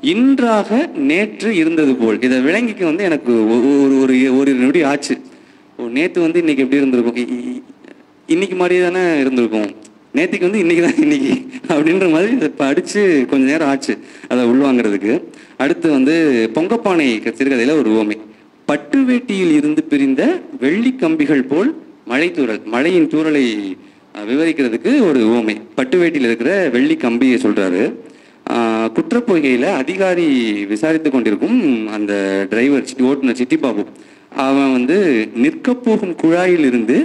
இன்றாக நேற்று இருந்தது போல். இதை விளங்கிக்க வந்து எனக்கு ஒ- ஒரு ஒரு ஒரு நொடி ஆச்சு. ஓ நேற்று வந்து இன்னைக்கு எப்படி இருந்திருக்கும்? இன்னைக்கு மாதிரியே தானே இருந்திருக்கும். நேற்றுக்கு வந்து இன்னைக்கு தான் இன்னைக்கு. அப்படின்ற மாதிரி இதை படித்து கொஞ்ச நேரம் ஆச்சு அதை உள்வாங்கிறதுக்கு. அடுத்து வந்து பொங்கப்பானை சிறுகதையில் ஒரு உவமை. பட்டு வேட்டியில் இருந்து பிரிந்த வெள்ளி கம்பிகள் போல் மழை தூரல் மழையின் தூறலை விவரிக்கிறதுக்கு ஒரு ஓமை பட்டுவேட்டியில் இருக்கிற வெள்ளி கம்பியை சொல்றாரு. குற்றப்பொய்கையில் அதிகாரி விசாரித்து கொண்டிருக்கும் அந்த டிரைவர் ஓட்டுநர் சிட்டி பாபு அவன் வந்து நிற்கப் போகும் குழாயில் இருந்து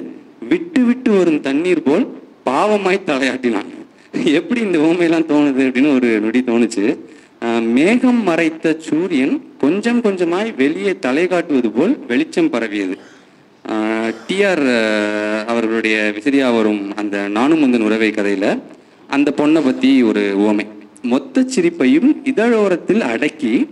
விட்டு விட்டு வரும் தண்ணீர் போல் பாவமாய் தலையாட்டினான். எப்படி இந்த ஊமையெல்லாம் தோணுது அப்படின்னு ஒரு நொடி தோணுச்சு. மேகம் மறைத்த சூரியன் கொஞ்சம் கொஞ்சமாய் வெளியே தலை காட்டுவது போல் வெளிச்சம் பரவியது. டிஆர் அவர்களுடைய விசிறியா வரும் அந்த நானும் முந்தன் உறவை கதையில் அந்த பொண்ணை பற்றி ஒரு ஓமை மொத்த சிரிப்பையும் இதழோரத்தில் அடக்கி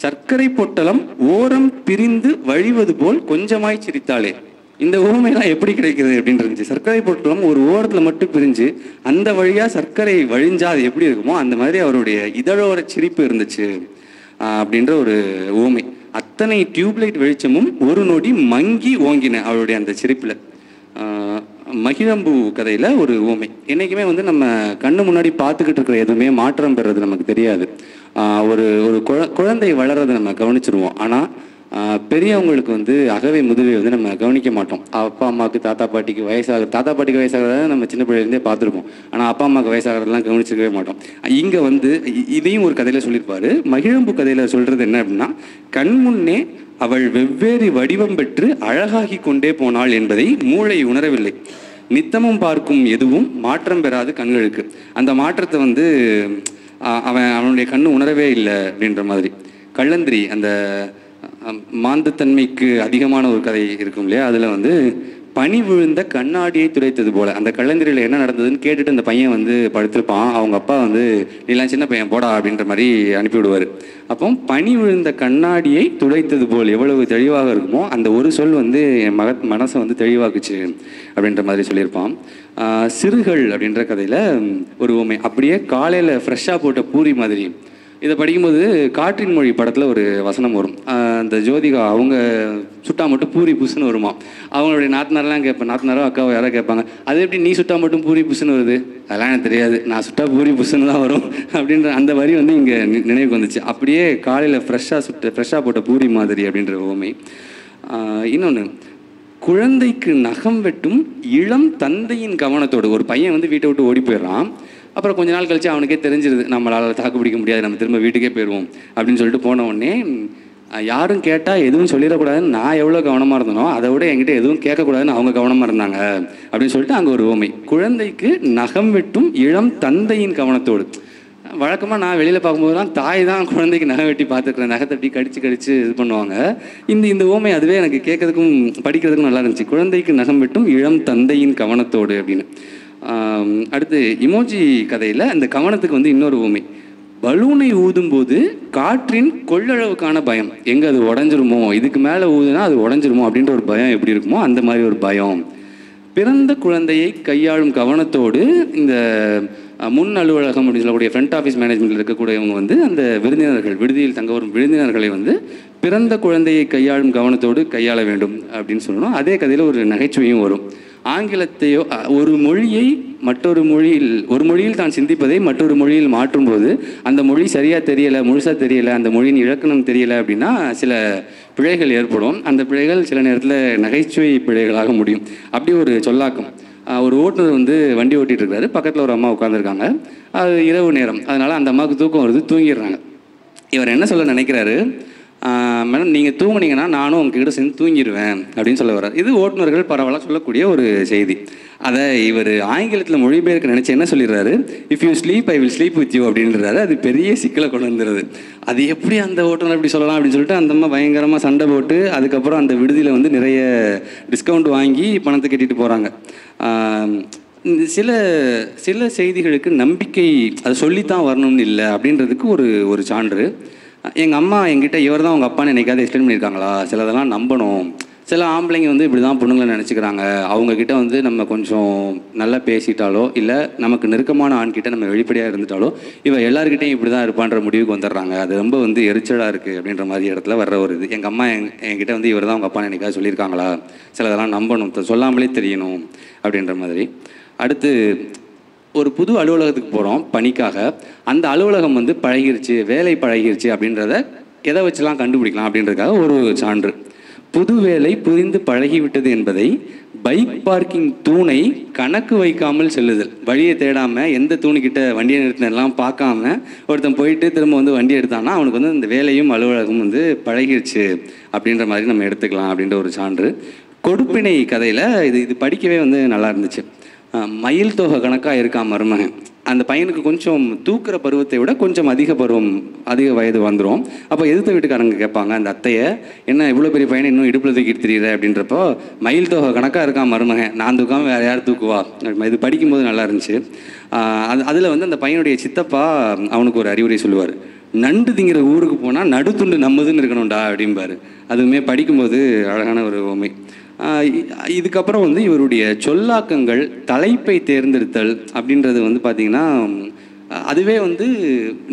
சர்க்கரை பொட்டலம் ஓரம் பிரிந்து வழிவது போல் கொஞ்சமாய் சிரித்தாளே. இந்த ஓமையெல்லாம் எப்படி கிடைக்குது அப்படின்னு இருந்துச்சு. சர்க்கரை பொட்டலம் ஒரு ஓரத்தில் மட்டும் பிரிஞ்சு அந்த வழியாக சர்க்கரை வழிஞ்சா அது எப்படி இருக்குமோ அந்த மாதிரி அவருடைய இதழோர சிரிப்பு இருந்துச்சு அப்படின்ற ஒரு ஊமை அத்தனை டியூப்லைட் வெளிச்சமும் ஒரு நொடி மங்கி ஓங்கின அவருடைய அந்த சிரிப்பில். மகிழம்பூ கதையில் ஒரு ஊமை. என்றைக்குமே வந்து நம்ம கண்ணு முன்னாடி பார்த்துக்கிட்டு இருக்கிற எதுவுமே மாற்றம் பெறுறது நமக்கு தெரியாது. ஒரு ஒரு குழ குழந்தை வளர்றதை நம்ம கவனிச்சிருவோம். ஆனால் பெரியவங்களுக்கு வந்து அகவை முதுவை வந்து நம்ம கவனிக்க மாட்டோம். அப்பா அம்மாவுக்கு தாத்தா பாட்டிக்கு வயசாக தாத்தா பாட்டிக்கு வயசாகிறத நம்ம சின்ன பிள்ளைலேருந்தே பார்த்துருப்போம். ஆனால் அப்பா அம்மாவுக்கு வயசாகிறதெல்லாம் கவனிச்சிருக்கவே மாட்டோம். இங்கே வந்து இதையும் ஒரு கதையில் சொல்லியிருப்பாரு. மகிழம்பு கதையில் சொல்கிறது என்ன அப்படின்னா கண் முன்னே அவள் வெவ்வேறு வடிவம் பெற்று அழகாகி கொண்டே போனாள் என்பதை மூளை உணரவில்லை. நித்தமும் பார்க்கும் எதுவும் மாற்றம் பெறாது கண்களுக்கு. அந்த மாற்றத்தை வந்து அவன் அவனுடைய கண்ணு உணரவே இல்லை அப்படின்ற மாதிரி. கள்ளந்திரி அந்த மாந்தத்தன்மைக்கு அதிகமான ஒரு கதை இருக்கும் இல்லையா? அதில் வந்து பனி விழுந்த கண்ணாடியை துடைத்தது போல. அந்த கள்ளந்திரியில் என்ன நடந்ததுன்னு கேட்டுட்டு அந்த பையன் வந்து படுத்திருப்பான். அவங்க அப்பா வந்து நீலாம் சின்ன பையன் போடா அப்படின்ற மாதிரி அனுப்பிவிடுவார். அப்போ பனி விழுந்த கண்ணாடியை துடைத்தது போல் எவ்வளவு தெளிவாக இருக்குமோ அந்த ஒரு சொல் வந்து என் மக மனசை வந்து தெளிவாக்குச்சு அப்படின்ற மாதிரி சொல்லியிருப்பான். சிறுகள் அப்படின்ற கதையில் ஒரு உண்மை அப்படியே காலையில் ஃப்ரெஷ்ஷாக போட்ட பூரி மாதிரி இதை படிக்கும்போது காற்றின் மொழி படத்தில் ஒரு வசனம் வரும். அந்த ஜோதிகா அவங்க சுட்டா மட்டும் பூரி புசுன்னு வருமா? அவங்களுடைய நாத்தனாரெலாம் கேட்பேன் நாத்தனாரோ அக்காவோ யாரோ கேட்பாங்க அது எப்படி நீ சுட்டா மட்டும் பூரி புசுன்னு வருது? அதெல்லாம் எனக்கு தெரியாது. நான் சுட்டா பூரி புசுன்னு தான் வரும் அப்படின்ற அந்த வரி வந்து இங்கே நினைவுக்கு வந்துச்சு. அப்படியே காலையில் ஃப்ரெஷ்ஷாக சுட்ட ஃப்ரெஷ்ஷாக போட்ட பூரி மாதிரி அப்படின்ற ஓமை. இன்னொன்று குழந்தைக்கு நகம் வெட்டும் இளம் தந்தையின் கவனத்தோடு ஒரு பையன் வந்து வீட்டை விட்டு ஓடி போயிடுறான். அப்புறம் கொஞ்ச நாள் கழிச்சு அவனுக்கே தெரிஞ்சிருது நம்மளால் தாக்கு பிடிக்க முடியாது நம்ம திரும்ப வீட்டுக்கே போயிடுவோம் அப்படின்னு சொல்லிட்டு போன உடனே யாரும் கேட்டால் எதுவும் சொல்லிடக்கூடாதுன்னு நான் எவ்வளோ கவனமாக இருந்தனோ அதை விட என்கிட்ட எதுவும் கேட்கக்கூடாதுன்னு அவங்க கவனமாக இருந்தாங்க அப்படின்னு சொல்லிட்டு அங்கே ஒரு ஓமை குழந்தைக்கு நகம் வெட்டும் இளம் தந்தையின் கவனத்தோடு. வழக்கமாக நான் வெளியில் பார்க்கும்போதுலாம் தாய் தான் குழந்தைக்கு நகை வெட்டி பார்த்துருக்குறேன் நகத்தை அப்படி கடிச்சு கடிச்சு இது பண்ணுவாங்க. இந்த இந்த ஓமை அதுவே எனக்கு கேட்கறதுக்கும் படிக்கிறதுக்கும் நல்லா இருந்துச்சு. குழந்தைக்கு நகம் வெட்டும் இளம் தந்தையின் கவனத்தோடு அப்படின்னு. அடுத்து இமோஜி கதையில் அந்த கவனத்துக்கு வந்து இன்னொரு ஓமை பலூனை ஊதும்போது காற்றின் கொள்ளளவுக்கான பயம். எங்கே அது உடஞ்சிருமோ? இதுக்கு மேலே ஊதுனா அது உடஞ்சிருமோ? அப்படின்ற ஒரு பயம் எப்படி இருக்குமோ அந்த மாதிரி ஒரு பயம். பிறந்த குழந்தையை கையாளும் கவனத்தோடு இந்த முன் அலுவலகம் அப்படின்னு சொல்லக்கூடிய ஃப்ரண்ட் ஆஃபீஸ் மேனேஜ்மெண்ட்டில் இருக்கக்கூடியவங்க வந்து அந்த விருந்தினர்கள் விடுதியில் தங்க வரும் விருந்தினர்களை வந்து பிறந்த குழந்தையை கையாளும் கவனத்தோடு கையாள வேண்டும் அப்படின்னு சொல்லணும். அதே கதையில் ஒரு நகைச்சுவையும் வரும். ஆங்கிலத்தையோ ஒரு மொழியை மற்றொரு மொழியில் ஒரு மொழியில் தான் சிந்திப்பதை மற்றொரு மொழியில் மாற்றும்போது அந்த மொழி சரியாக தெரியலை முழுசாக தெரியலை அந்த மொழியின் இலக்கணம் தெரியலை அப்படின்னா சில பிழைகள் ஏற்படும். அந்த பிழைகள் சில நேரத்தில் நகைச்சுவை பிழைகளாக முடியும். அப்படி ஒரு சொல்லாக்கம். ஒரு ஓட்டுநர் வந்து வண்டி ஓட்டிகிட்டு இருக்காரு பக்கத்தில் ஒரு அம்மா உட்காந்துருக்காங்க அது இரவு நேரம். அதனால் அந்த அம்மாவுக்கு தூக்கம் வருது தூங்கிடுறாங்க. இவர் என்ன சொல்ல நினைக்கிறாரு? மேடம் நீங்கள் தூங்குனீங்கன்னா நானும் உங்ககிட்ட சேர்ந்து தூங்கிடுவேன் அப்படின்னு சொல்ல வர்றார். இது ஓட்டுநர்கள் பரவலாக சொல்லக்கூடிய ஒரு செய்தி. அதை இவர் ஆங்கிலத்தில் மொழிபெயர்க்க நினச்சி என்ன சொல்லிடுறாரு? If you sleep I will sleep with you அப்படின்றாரு. அது பெரிய சிக்கலை கொண்டு வந்துடுது அது எப்படி அந்த ஓட்டுநர் எப்படி சொல்லலாம் அப்படின்னு சொல்லிட்டு அந்த அம்மா பயங்கரமாக சண்டை போட்டு அதுக்கப்புறம் அந்த விடுதியில் வந்து நிறைய டிஸ்கவுண்ட் வாங்கி பணத்தை கட்டிட்டு போகிறாங்க இந்த சில சில செய்திகளுக்கு நம்பிக்கை அதை சொல்லித்தான் வரணும்னு இல்லை அப்படின்றதுக்கு ஒரு ஒரு சான்று. எங்கள் அம்மா என்கிட்ட இவர் தான் உங்கள் அப்பான்னு என்னைக்காவது எக்ஸ்பிளைன் பண்ணியிருக்காங்களா? சிலதெல்லாம் நம்பணும். சில ஆம்பளைங்க வந்து இப்படி தான் பொண்ணுங்களை நினச்சிக்கிறாங்க. அவங்கக்கிட்ட வந்து நம்ம கொஞ்சம் நல்லா பேசிட்டாலோ இல்லை நமக்கு நெருக்கமான ஆண்கிட்ட நம்ம வெளிப்படையாக இருந்துட்டாலோ இவ எல்லாருக்கிட்டையும் இப்படி தான் இருப்பான்ற முடிவுக்கு வந்துடுறாங்க. அது ரொம்ப வந்து எரிச்சலாக இருக்குது அப்படின்ற மாதிரி இடத்துல வர்ற ஒரு இது. எங்கள் அம்மா எங் என்கிட்ட வந்து இவர் தான் உங்கள் அப்பான்னு என்னைக்காவது சொல்லியிருக்காங்களா? சிலதெல்லாம் நம்பணும். சொல்லாமலே தெரியணும் அப்படின்ற மாதிரி. அடுத்து ஒரு புது அலுவலகத்துக்கு போகிறோம் பணிக்காக. அந்த அலுவலகம் வந்து பழகிருச்சு வேலை பழகிருச்சு அப்படின்றத எதை வச்சுலாம் கண்டுபிடிக்கலாம் அப்படின்றதுக்காக ஒரு சான்று. புது வேலை புரிந்து பழகிவிட்டது என்பதை பைக் பார்க்கிங் தூணை கணக்கு வைக்காமல் செல்லுதல். வழியை தேடாமல் எந்த தூணுக்கிட்ட வண்டியை நிறுத்தினெல்லாம் பார்க்காம ஒருத்தன் போயிட்டு திரும்ப வந்து வண்டி எடுத்தான்னா அவனுக்கு வந்து இந்த வேலையும் அலுவலகம் வந்து பழகிருச்சு அப்படின்ற மாதிரி நம்ம எடுத்துக்கலாம் அப்படின்ற ஒரு சான்று. கொடுப்பினை கதையில் இது இது படிக்கவே வந்து நல்லா இருந்துச்சு. மயில் தொகை கணக்காக இருக்கான் மருமகன் அந்த பையனுக்கு கொஞ்சம் தூக்குற பருவத்தை விட கொஞ்சம் அதிக பருவம் அதிக வயது வந்துடும் அப்போ எதிர்த்த வீட்டுக்காரங்க கேட்பாங்க அந்த அத்தையை என்ன இவ்வளோ பெரிய பையனை இன்னும் இடுப்பில் தூக்கிட்டு தெரியுற? அப்படின்றப்போ மயில் தொகை கணக்காக இருக்கான் மருமகன் நான் தூக்காமல் வேறு யார் தூக்குவா? இது படிக்கும்போது நல்லா இருந்துச்சு. அது அதில் வந்து அந்த பையனுடைய சித்தப்பா அவனுக்கு ஒரு அறிவுரை சொல்லுவார். நண்டு திங்கிற ஊருக்கு போனால் நடுத்துண்டு நம்மதுன்னு இருக்கணும்டா அப்படிம்பாரு. அதுவுமே படிக்கும்போது அழகான ஒரு உண்மை இதுக்கப்புறம் வந்து இவருடைய சொல்லாக்கங்கள் தலைப்பை தேர்ந்தெடுத்தல் அப்படின்றது வந்து பார்த்திங்கன்னா அதுவே வந்து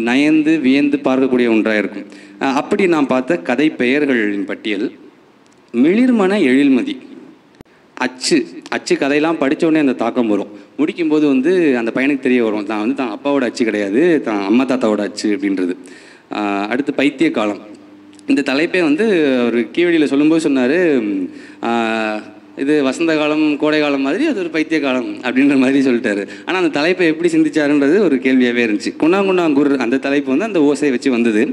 நயந்து வியந்து பார்க்கக்கூடிய ஒன்றாக இருக்கும். அப்படி நான் பார்த்த கதை பெயர்களின் பட்டியல் மிளிர்மன எழில்மதி. அச்சு அச்சு கதையெல்லாம் படித்தோடனே அந்த தாக்கம் வரும். முடிக்கும்போது வந்து அந்த பையனுக்கு தெரிய வரும் தான் வந்து தான் அப்பாவோட அச்சு கிடையாது தான் அம்மா தாத்தாவோட அச்சு அப்படின்றது. அடுத்து பைத்திய காலம் இந்த தலைப்பே வந்து அவர் கீழடியில் சொல்லும்போது சொன்னார் இது வசந்த காலம் கோடை காலம் மாதிரி அது ஒரு பைத்திய காலம் அப்படின்ற மாதிரி சொல்லிட்டாரு. ஆனால் அந்த தலைப்பை எப்படி சிந்திச்சாருன்றது ஒரு கேள்வியாகவே இருந்துச்சு. குண்ணாங்குண்ணாங்குர் அந்த தலைப்பு வந்து அந்த ஓசையை வச்சு வந்தது.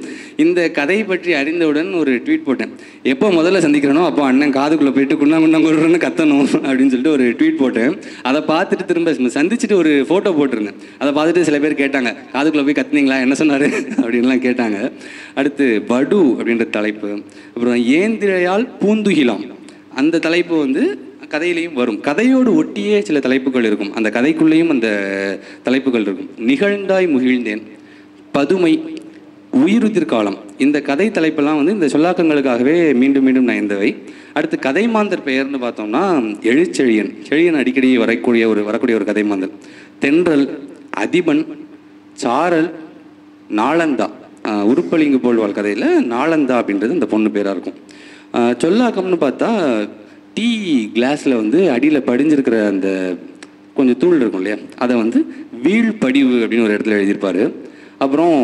இந்த கதை பற்றி அறிந்தவுடன் ஒரு ட்வீட் போட்டேன். எப்போ முதல்ல சந்திக்கிறனோ அப்போ அண்ணன் காதுக்குள்ளே போயிட்டு குண்ணாங்குண்ணாங்குருன்னு கத்தணும் அப்படின்னு சொல்லிட்டு ஒரு ட்வீட் போட்டேன். அதை பார்த்துட்டு திரும்ப சந்திச்சுட்டு ஒரு ஃபோட்டோ போட்டிருந்தேன். அதை பார்த்துட்டு சில பேர் கேட்டாங்க காதுக்குள்ளே போய் கத்துனீங்களா? என்ன சொன்னார்? அப்படின்லாம் கேட்டாங்க. அடுத்து படு அப்படின்ற தலைப்பு. அப்புறம் ஏந்திரையால் பூந்துகிலாம். அந்த தலைப்பு வந்து கதையிலையும் வரும். கதையோடு ஒட்டியே சில தலைப்புகள் இருக்கும். அந்த கதைக்குள்ளேயும் அந்த தலைப்புகள் இருக்கும். நிகழ்ந்தாய் முகிழ்ந்தேன். பதுமை உயிருதிர்காலம். இந்த கதை தலைப்பெல்லாம் வந்து இந்த சொல்லாக்கங்களுக்காகவே மீண்டும் மீண்டும் நயந்தவை. அடுத்து கதை மாந்தர் பெயர்னு பார்த்தோம்னா எழுச்செழியன். செழியன் அடிக்கடி வரக்கூடிய ஒரு வரக்கூடிய ஒரு கதை மாந்தர். தென்றல் அதிபன் சாரல் நாளந்தா. உருப்பலிங்கு உருப்பளிங்கு போல்வாள் கதையில் நாளந்தா அப்படின்றது இந்த பொண்ணு பேராக இருக்கும். சொல்லாக்கம்னு பார்த்தா டீ கிளாஸில் வந்து அடியில் படிஞ்சிருக்கிற அந்த கொஞ்சம் தூள் இருக்கும் இல்லையா? அதை வந்து வீழ் படிவு அப்படின்னு ஒரு இடத்துல எழுதியிருப்பார். அப்புறம்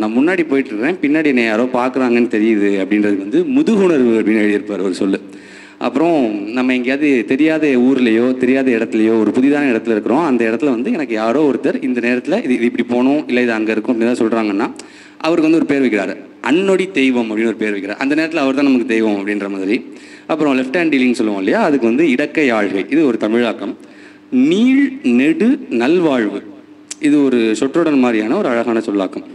நான் முன்னாடி போயிட்டுருக்கேன் பின்னாடி என்னை யாரோ பார்க்குறாங்கன்னு தெரியுது அப்படின்றது வந்து முதுகுணர்வு அப்படின்னு எழுதியிருப்பார் ஒரு சொல்லு. அப்புறம் நம்ம எங்கேயாவது தெரியாத ஊர்லேயோ தெரியாத இடத்துலையோ ஒரு புதிதான இடத்துல இருக்கிறோம். அந்த இடத்துல வந்து எனக்கு யாரோ ஒருத்தர் இந்த நேரத்தில் இது இது இப்படி போகணும் இல்லை இது அங்கே இருக்கும் அப்படின்னு சொல்கிறாங்கன்னா அவருக்கு வந்து ஒரு பேர் வைக்கிறாரு. அன்னொடி தெய்வம் அப்படின்னு ஒரு பேர் வைக்கிறார். அந்த நேரத்தில் அவர் தான் நமக்கு தெய்வம் அப்படின்ற மாதிரி. அப்புறம் லெஃப்ட் ஹேண்ட் டீலிங் சொல்லுவோம் இல்லையா? அதுக்கு வந்து இடக்கை ஆழ்கை இது ஒரு தமிழாக்கம். நீள் நெடு நல்வாழ்வு. இது ஒரு சொற்றொடர் மாதிரியான ஒரு அழகான சொல்லாக்கம்.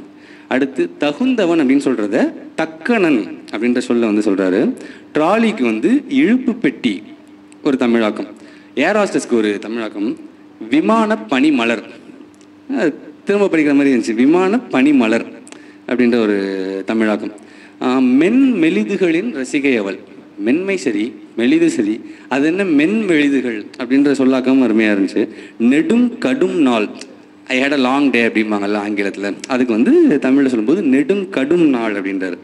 அடுத்து தகுந்தவன் அப்படின்னு சொல்கிறத தக்கணன் அப்படின்ற சொல்ல வந்து சொல்கிறாரு ட்ராலிக்கு வந்து இழுப்பு பெட்டி ஒரு தமிழாக்கம். ஏர் ஹாஸ்டஸ்க்கு ஒரு தமிழாக்கம். விமான பனிமலர். திரும்ப படிக்கிற மாதிரி இருந்துச்சு. விமான பனிமலர் அப்படின்ற ஒரு தமிழாக்கம். மென் மெலிதுகளின் ரசிகை அவள். மென்மை சரி மெலிது சரி அது என்ன மென் மெலிதுகள் அப்படின்ற சொல்லாக்கம் அருமையாக இருந்துச்சு. நெடும் கடும் நாள். ஐ ஹேட் அ லாங் டே அப்படிம்பாங்கல்ல ஆங்கிலத்தில். அதுக்கு வந்து தமிழில் சொல்லும்போது நெடும் கடும் நாள் அப்படின்றார்.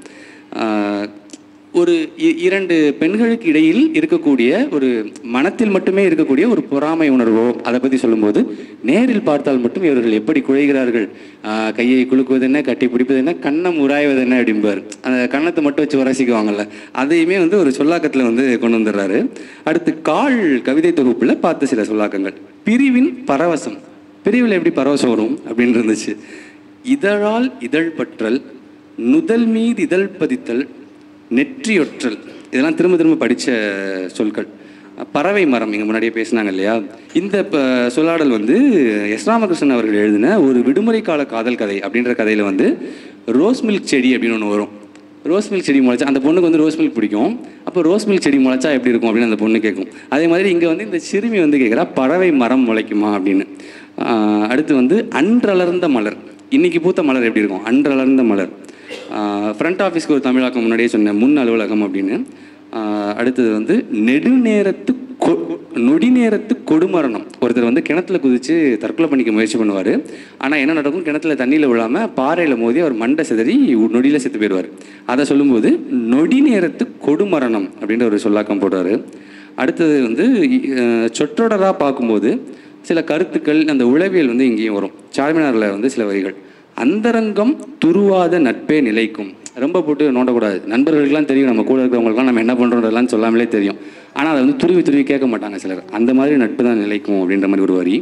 ஒரு இ- இரண்டு பெண்களுக்கு இடையில் இருக்கக்கூடிய ஒரு மனத்தில் மட்டுமே இருக்கக்கூடிய ஒரு பொறாமை உணர்வோ அதை பற்றி சொல்லும்போது நேரில் பார்த்தால் மட்டும் இவர்கள் எப்படி குழைகிறார்கள்? கையை குலுக்குவது என்ன? கட்டி பிடிப்பது என்ன? கண்ணம் உராய்வது என்ன அப்படிம்பார். அந்த கன்னத்தை மட்டும் வச்சு உரசிக்குவாங்கல்ல. அதையுமே வந்து ஒரு சொல்லாக்கத்தில் வந்து கொண்டு வந்துடுறாரு. அடுத்து கால் கவிதை தொகுப்பில் பார்த்த சில சொல்லாக்கங்கள். பிரிவின் பரவசம். பெரியவில் எப்படி பரவசம் வரும் அப்படின்னு இருந்துச்சு. இதழால் இதழ் பற்றல் நுதல் மீது இதழ் பதித்தல் நெற்றியொற்றல் இதெல்லாம் திரும்ப திரும்ப படித்த சொற்கள் பறவை மரம் இங்கே முன்னாடியே பேசினாங்க இல்லையா? இந்த சொல்லாடல் வந்து எஸ் ராமகிருஷ்ணன் அவர்கள் எழுதின ஒரு விடுமுறை கால காதல் கதை அப்படின்ற கதையில் வந்து ரோஸ் மில்க் செடி அப்படின்னு ஒன்று வரும். ரோஸ் மில்க் செடி முளைச்சா அந்த பொண்ணுக்கு வந்து ரோஸ் மில்க் பிடிக்கும். அப்போ ரோஸ் மில்க் செடி முளைச்சா எப்படி இருக்கும் அப்படின்னு அந்த பொண்ணு கேட்கும் அதே மாதிரி இங்கே வந்து இந்த சிறுமி வந்து கேட்குறா பறவை மரம் முளைக்குமா அப்படின்னு. அடுத்து வந்து அன்றளர்ந்த மலர். இன்றைக்கி பூத்த மலர் எப்படி இருக்கும்? அன்றளர்ந்த மலர். ஃப்ரண்ட் ஆஃபீஸ்க்கு ஒரு தமிழாக்கம் முன்னாடியே சொன்னேன் முன் அலுவலகம் அப்படின்னு. அடுத்தது வந்து நெடுநேரத்து கொ நொடி நேரத்து கொடுமரணம். ஒருத்தர் வந்து கிணத்துல குதித்து தற்கொலை பண்ணிக்க முயற்சி பண்ணுவார். ஆனால் என்ன நடக்கும்? கிணத்துல தண்ணியில் விழாமல் பாறையில் மோதி அவர் மண்டை சிதறி நொடியில் செத்து போயிடுவார். அதை சொல்லும்போது நொடி நேரத்து கொடுமரணம் அப்படின்ற ஒரு சொல்லாக்கம் போடுவார் அடுத்தது வந்து சொற்றொடராக பார்க்கும்போது சில கருத்துக்கள் அந்த உளவியல் வந்து இங்கேயும் வரும். சார்மினாரில் வந்து சில வரிகள். அந்தரங்கம் துருவாத நட்பே நிலைக்கும். ரொம்ப போட்டு நோண்டக்கூடாது. நண்பர்களுக்கெல்லாம் தெரியும் நம்ம கூட இருக்கிறவங்களுக்குலாம் நம்ம என்ன பண்ணுறோன்றதெல்லாம் சொல்லாமலே தெரியும். ஆனால் அதை வந்து துருவி துருவி கேட்க மாட்டாங்க சிலர். அந்த மாதிரி நட்பு தான் நிலைக்கும் அப்படின்ற மாதிரி ஒரு வரி.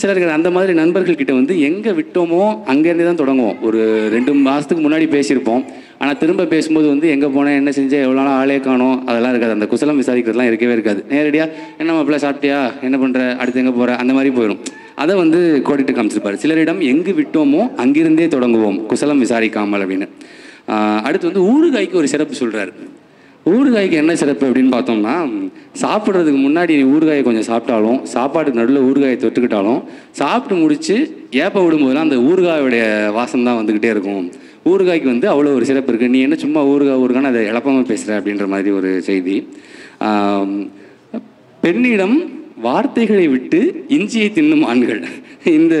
சிலருக்கு அந்த மாதிரி நண்பர்கள்கிட்ட வந்து எங்கே விட்டோமோ அங்கேருந்தே தான் தொடங்குவோம். ஒரு ரெண்டு மாதத்துக்கு முன்னாடி பேசியிருப்போம். ஆனால் திரும்ப பேசும்போது வந்து எங்கே போனேன் என்ன செஞ்சேன் எவ்வளோ நாள் ஆளே காணோம் அதெல்லாம் இருக்காது. அந்த குசலம் விசாரிக்கிறதுலாம் இருக்கவே இருக்காது. நேரடியாக என்ன மாப்பிள்ள சாப்பிட்டியா? என்ன பண்ணுற அடுத்து எங்கே போகிற அந்த மாதிரி போயிடும் அதை வந்து கோடிட்டு காமிச்சிருப்பார். சிலரிடம் எங்கு விட்டோமோ அங்கிருந்தே தொடங்குவோம் குசலம் விசாரிக்காமல் அப்படின்னு. அடுத்து வந்து ஊறுகாய்க்கு ஒரு சிறப்பு சொல்கிறாரு ஊறுகாய்க்கு என்ன சிறப்பு அப்படின்னு பார்த்தோம்னா சாப்பிட்றதுக்கு முன்னாடி நீ ஊறுகாயை கொஞ்சம் சாப்பிட்டாலும் சாப்பாட்டுக்கு நடுவில் ஊறுகாயை தொட்டுக்கிட்டாலும் சாப்பிட்டு முடித்து ஏப்ப விடும்போதெல்லாம் அந்த ஊறுகாயோடைய வாசம் தான் வந்துக்கிட்டே இருக்கும். ஊறுகாய்க்கு வந்து அவ்வளோ ஒரு சிறப்பு இருக்குது நீ என்ன சும்மா ஊறுகாய் ஊறுகான்னு அதை இழப்பமாக பேசுகிற அப்படின்ற மாதிரி ஒரு செய்தி. பெண்ணிடம் வார்த்தைகளை விட்டு இஞ்சியை தின்னும் ஆண்கள். இந்த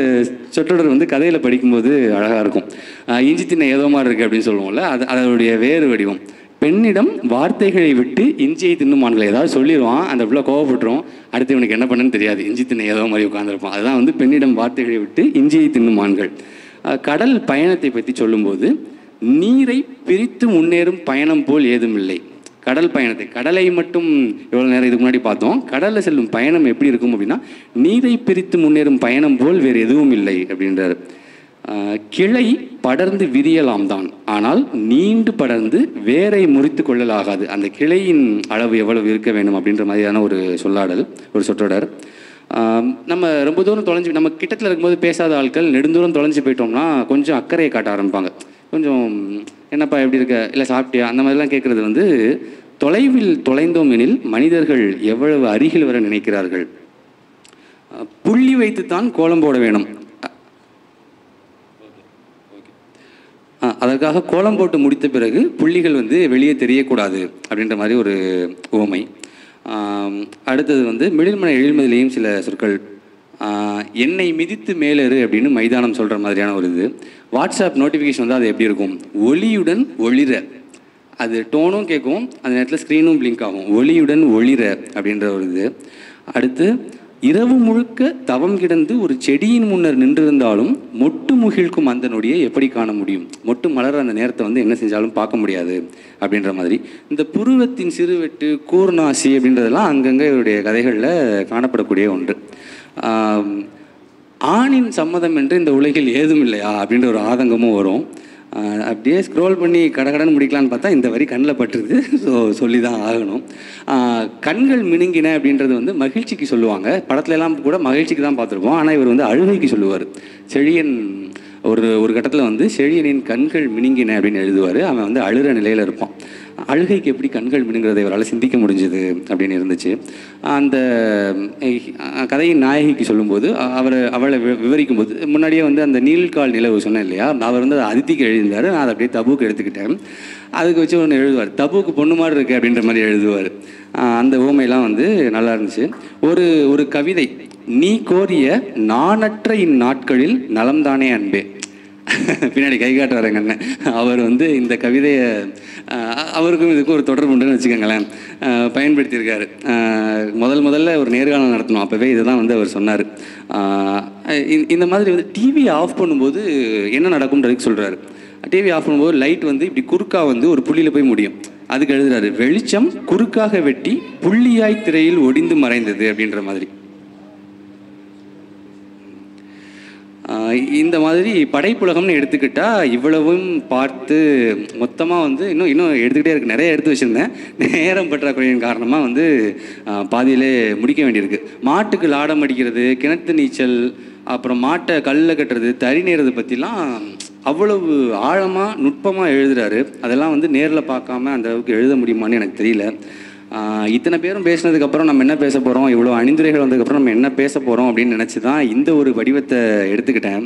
சொற்றொடர் வந்து கதையில் படிக்கும்போது அழகாக இருக்கும். இஞ்சி தின்ன ஏதோ மாதிரி இருக்குது அப்படின்னு சொல்லுவோம்ல. அது அதனுடைய வேறு வடிவம். பெண்ணிடம் வார்த்தைகளை விட்டு இஞ்சியை தின்னும் ஆண்கள். ஏதாவது சொல்லிடுவான் அந்த பிள்ளை கோவப்பட்டுரும். அடுத்து இவனுக்கு என்ன பண்ணுன்னு தெரியாது. இஞ்சி தின்ன ஏதோ மாதிரி உட்காந்துருப்பான் அதுதான் வந்து பெண்ணிடம் வார்த்தைகளை விட்டு இஞ்சியை தின்னும் ஆண்கள். கடல் பயணத்தை பற்றி சொல்லும்போது நீரை பிரித்து முன்னேறும் பயணம் போல் ஏதுமில்லை கடல் பயணத்தை கடலை மட்டும் எவ்வளோ நேரம் இதுக்கு முன்னாடி பார்த்தோம். கடலில் செல்லும் பயணம் எப்படி இருக்கும் அப்படின்னா நீரை பிரித்து முன்னேறும் பயணம் போல் வேறு எதுவும் இல்லை அப்படின்றார். கிளை படர்ந்து விரியலாம் தான். ஆனால் நீண்டு படர்ந்து வேரை முறித்து கொள்ளலாகாது. அந்த கிளையின் அளவு எவ்வளவு இருக்க வேண்டும் அப்படின்ற மாதிரியான ஒரு சொல்லாடல் ஒரு சொற்றொடர். நம்ம ரொம்ப தூரம் தொலைஞ்சு நம்ம கிட்டத்தில் இருக்கும்போது பேசாத ஆட்கள் நெடுந்தூரம் தொலைஞ்சு போயிட்டோம்னா கொஞ்சம் அக்கறையை காட்ட ஆரம்பிப்பாங்க. கொஞ்சம் என்னப்பா எப்படி இருக்க? இல்லை சாப்பிட்டியா? அந்த மாதிரிலாம் கேட்குறது வந்து தொலைவில் தொலைந்தோம் எனில் மனிதர்கள் எவ்வளவு அருகில் வர நினைக்கிறார்கள்? புள்ளி வைத்துத்தான் கோலம் போட வேணும். அதற்காக கோலம் போட்டு முடித்த பிறகு புள்ளிகள் வந்து வெளியே தெரியக்கூடாது அப்படின்ற மாதிரி ஒரு உவமை. அடுத்தது வந்து மிளிர்மனை எழில்மதிலையும் சில சொற்கள். என்னை மிதித்து மேலேறு அப்படின்னு மைதானம் சொல்கிற மாதிரியான ஒரு இது. வாட்ஸ்அப் நோட்டிஃபிகேஷன் வந்து அது எப்படி இருக்கும்? ஒளியுடன் ஒளிர. அது டோனும் கேட்கும் அந்த நேரத்தில் ஸ்க்ரீனும் பிளிங்க் ஆகும். ஒளியுடன் ஒளிர அப்படின்ற ஒரு இது. அடுத்து இரவு முழுக்க தவம் கிடந்து ஒரு செடியின் முன்னர் நின்றிருந்தாலும் மொட்டு முகிழ்க்கும் அந்த நொடியை எப்படி காண முடியும்? மொட்டு மலர் அந்த நேரத்தை வந்து என்ன செஞ்சாலும் பார்க்க முடியாது அப்படின்ற மாதிரி. இந்த புருவத்தின் சிறுவெட்டு கூர்நாசி அப்படின்றதெல்லாம் அங்கங்கே இவருடைய கதைகளில் காணப்படக்கூடிய ஒன்று. ஆணின் சம்மதம் என்று இந்த உலகில் ஏதும் இல்லையா அப்படின்ற ஒரு ஆதங்கமும் வரும். அப்படியே ஸ்க்ரோல் பண்ணி கடகடன்னு முடிக்கலான்னு பார்த்தா இந்த வரி கண்ணில் பட்டுருது. ஸோ சொல்லி தான் ஆகணும் கண்கள் மினுங்கின அப்படின்றது வந்து மகிழ்ச்சிக்கு சொல்லுவாங்க. படத்துலலாம் கூட மகிழ்ச்சிக்கு தான் பார்த்துருப்போம். ஆனால் இவர் வந்து அழுகைக்கு சொல்லுவார். செழியன் ஒரு ஒரு கட்டத்தில் வந்து செழியனின் கண்கள் மினுங்கின அப்படின்னு எழுதுவார். அவன் வந்து அழுகிற நிலையில் இருப்பான். அழுகைக்கு எப்படி கண்கள் மினுங்கிறதை இவரால் சிந்திக்க முடிஞ்சது அப்படின்னு இருந்துச்சு. அந்த கதையின் நாயகிக்கு சொல்லும்போது அவர் அவரை அவளை வி- விவரிக்கும் போது முன்னாடியே வந்து அந்த நீல்கால் நிலவு சொன்னேன் இல்லையா? அவர் வந்து அதை அதித்திக்கு எழுதியிருந்தார். நான் அதை அப்படியே தபுக்கு எடுத்துக்கிட்டேன். அதுக்கு வச்சு ஒன்று எழுதுவார். தபுக்கு பொண்ணு மாதிரி இருக்கு அப்படின்ற மாதிரி எழுதுவார். அந்த ஊமையெல்லாம் வந்து நல்லா இருந்துச்சு. ஒரு ஒரு கவிதை நீ கோரிய நாணற்ற இந்நாட்களில் நலம்தானே அன்பே? பின்னாடி கை காட்டுறாரு அண்ணன். அவர் வந்து இந்த கவிதையை அவருக்கும் இதுக்கும் ஒரு தொடர்பு உண்டுன்னு வச்சுக்கோங்களேன். பயன்படுத்தியிருக்காரு. முதல் முதல்ல ஒரு நேர்காணல் நடத்தணும். அப்போவே இதை தான் வந்து அவர் சொன்னார். இந்த மாதிரி வந்து டிவியை ஆஃப் பண்ணும்போது என்ன நடக்கும்ன்றதுக்கு சொல்கிறாரு டிவி ஆஃப் பண்ணும்போது லைட் வந்து இப்படி குறுக்காக வந்து ஒரு புள்ளியில் போய் முடியும். அதுக்கு எழுதுறாரு வெளிச்சம் குறுக்காக வெட்டி புள்ளியாய் திரையில் ஒடிந்து மறைந்தது அப்படின்ற மாதிரி. இந்த மாதிரி படைப்புலகம்னு எடுத்துக்கிட்டால் இவ்வளவும் பார்த்து மொத்தமாக வந்து இன்னும் இன்னும் எடுத்துக்கிட்டே இருக்கு. நிறைய எடுத்து வச்சுருந்தேன். நேரம் பற்றாக்குறையின் காரணமாக வந்து பாதியிலே முடிக்க வேண்டியிருக்கு. மாட்டுக்கு லாடம் அடிக்கிறது கிணத்து நீச்சல் அப்புறம் மாட்டை கல்லில் கட்டுறது தறி நேரது பற்றிலாம் அவ்வளவு ஆழமாக நுட்பமாக எழுதுறாரு. அதெல்லாம் வந்து நேரில் பார்க்காம அந்த அளவுக்கு எழுத முடியுமான்னு எனக்கு தெரியல. இத்தனை பேரும் பேசினதுக்கப்புறம் நம்ம என்ன பேச போகிறோம் இவ்வளோ அணிந்துரைகள் வந்ததுக்கப்புறம் நம்ம என்ன பேச போகிறோம் அப்படின்னு நினச்சி தான் இந்த ஒரு வடிவத்தை எடுத்துக்கிட்டேன்.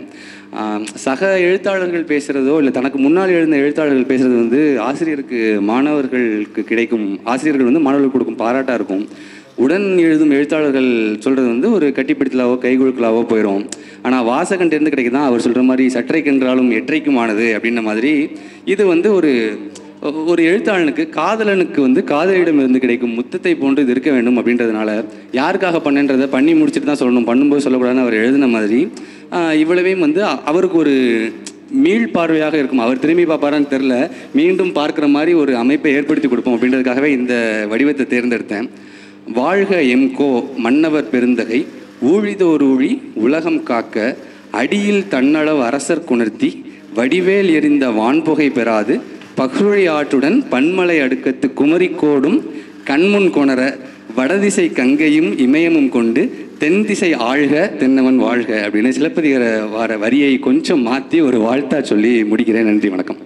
சக எழுத்தாளர்கள் பேசுகிறதோ இல்லை தனக்கு முன்னால் எழுந்த எழுத்தாளர்கள் பேசுகிறது வந்து ஆசிரியருக்கு மாணவர்களுக்கு கிடைக்கும் ஆசிரியர்கள் வந்து மாணவர்களுக்கு கொடுக்கும் பாராட்டாக இருக்கும். உடன் எழுதும் எழுத்தாளர்கள் சொல்கிறது வந்து ஒரு கட்டிப்பிடித்தலாவோ கைகுழுக்களாவோ போயிடும் ஆனால் வாசகன்ட்டேருந்து கிடைக்குதான் அவர் சொல்கிற மாதிரி சற்றைக்கென்றாலும் எற்றைக்குமானது அப்படின்ன மாதிரி இது வந்து ஒரு ஒரு எழுத்தாளனுக்கு காதலனுக்கு வந்து காதலியிடம் இருந்து கிடைக்கும் முத்தத்தை போன்று இது இருக்க வேண்டும் அப்படின்றதுனால யாருக்காக பண்ணன்றதை பண்ணி முடிச்சுட்டு தான் சொல்லணும். பண்ணும்போது சொல்லக்கூடாதுன்னு அவர் எழுதின மாதிரி. இவ்வளவையும் வந்து அவருக்கு ஒரு மீள் பார்வையாக இருக்கும். அவர் திரும்பி பார்ப்பாரான்னு தெரில மீண்டும் பார்க்குற மாதிரி ஒரு அமைப்பை ஏற்படுத்தி கொடுப்போம் அப்படின்றதுக்காகவே இந்த வடிவத்தை தேர்ந்தெடுத்தேன். வாழ்க எம்கோ மன்னவர் பெருந்தகை ஊழிதோர் ஊழி உலகம் காக்க அடியில் தன்னளவு அரசர் குணர்த்தி வடிவேல் எறிந்த வான்புகை பெறாது பகுழி ஆற்றுடன் பன்மலை அடுக்கத்து குமரிக்கோடும் கண்முன் கொணர வடதிசை கங்கையும் இமயமும் கொண்டு தென் திசை ஆழ்க தென்னவன் வாழ்க அப்படின்னு சிலப்பதிகார வார வரியை கொஞ்சம் மாற்றி ஒரு வாழ்த்தா சொல்லி முடிக்கிறேன். நன்றி வணக்கம்.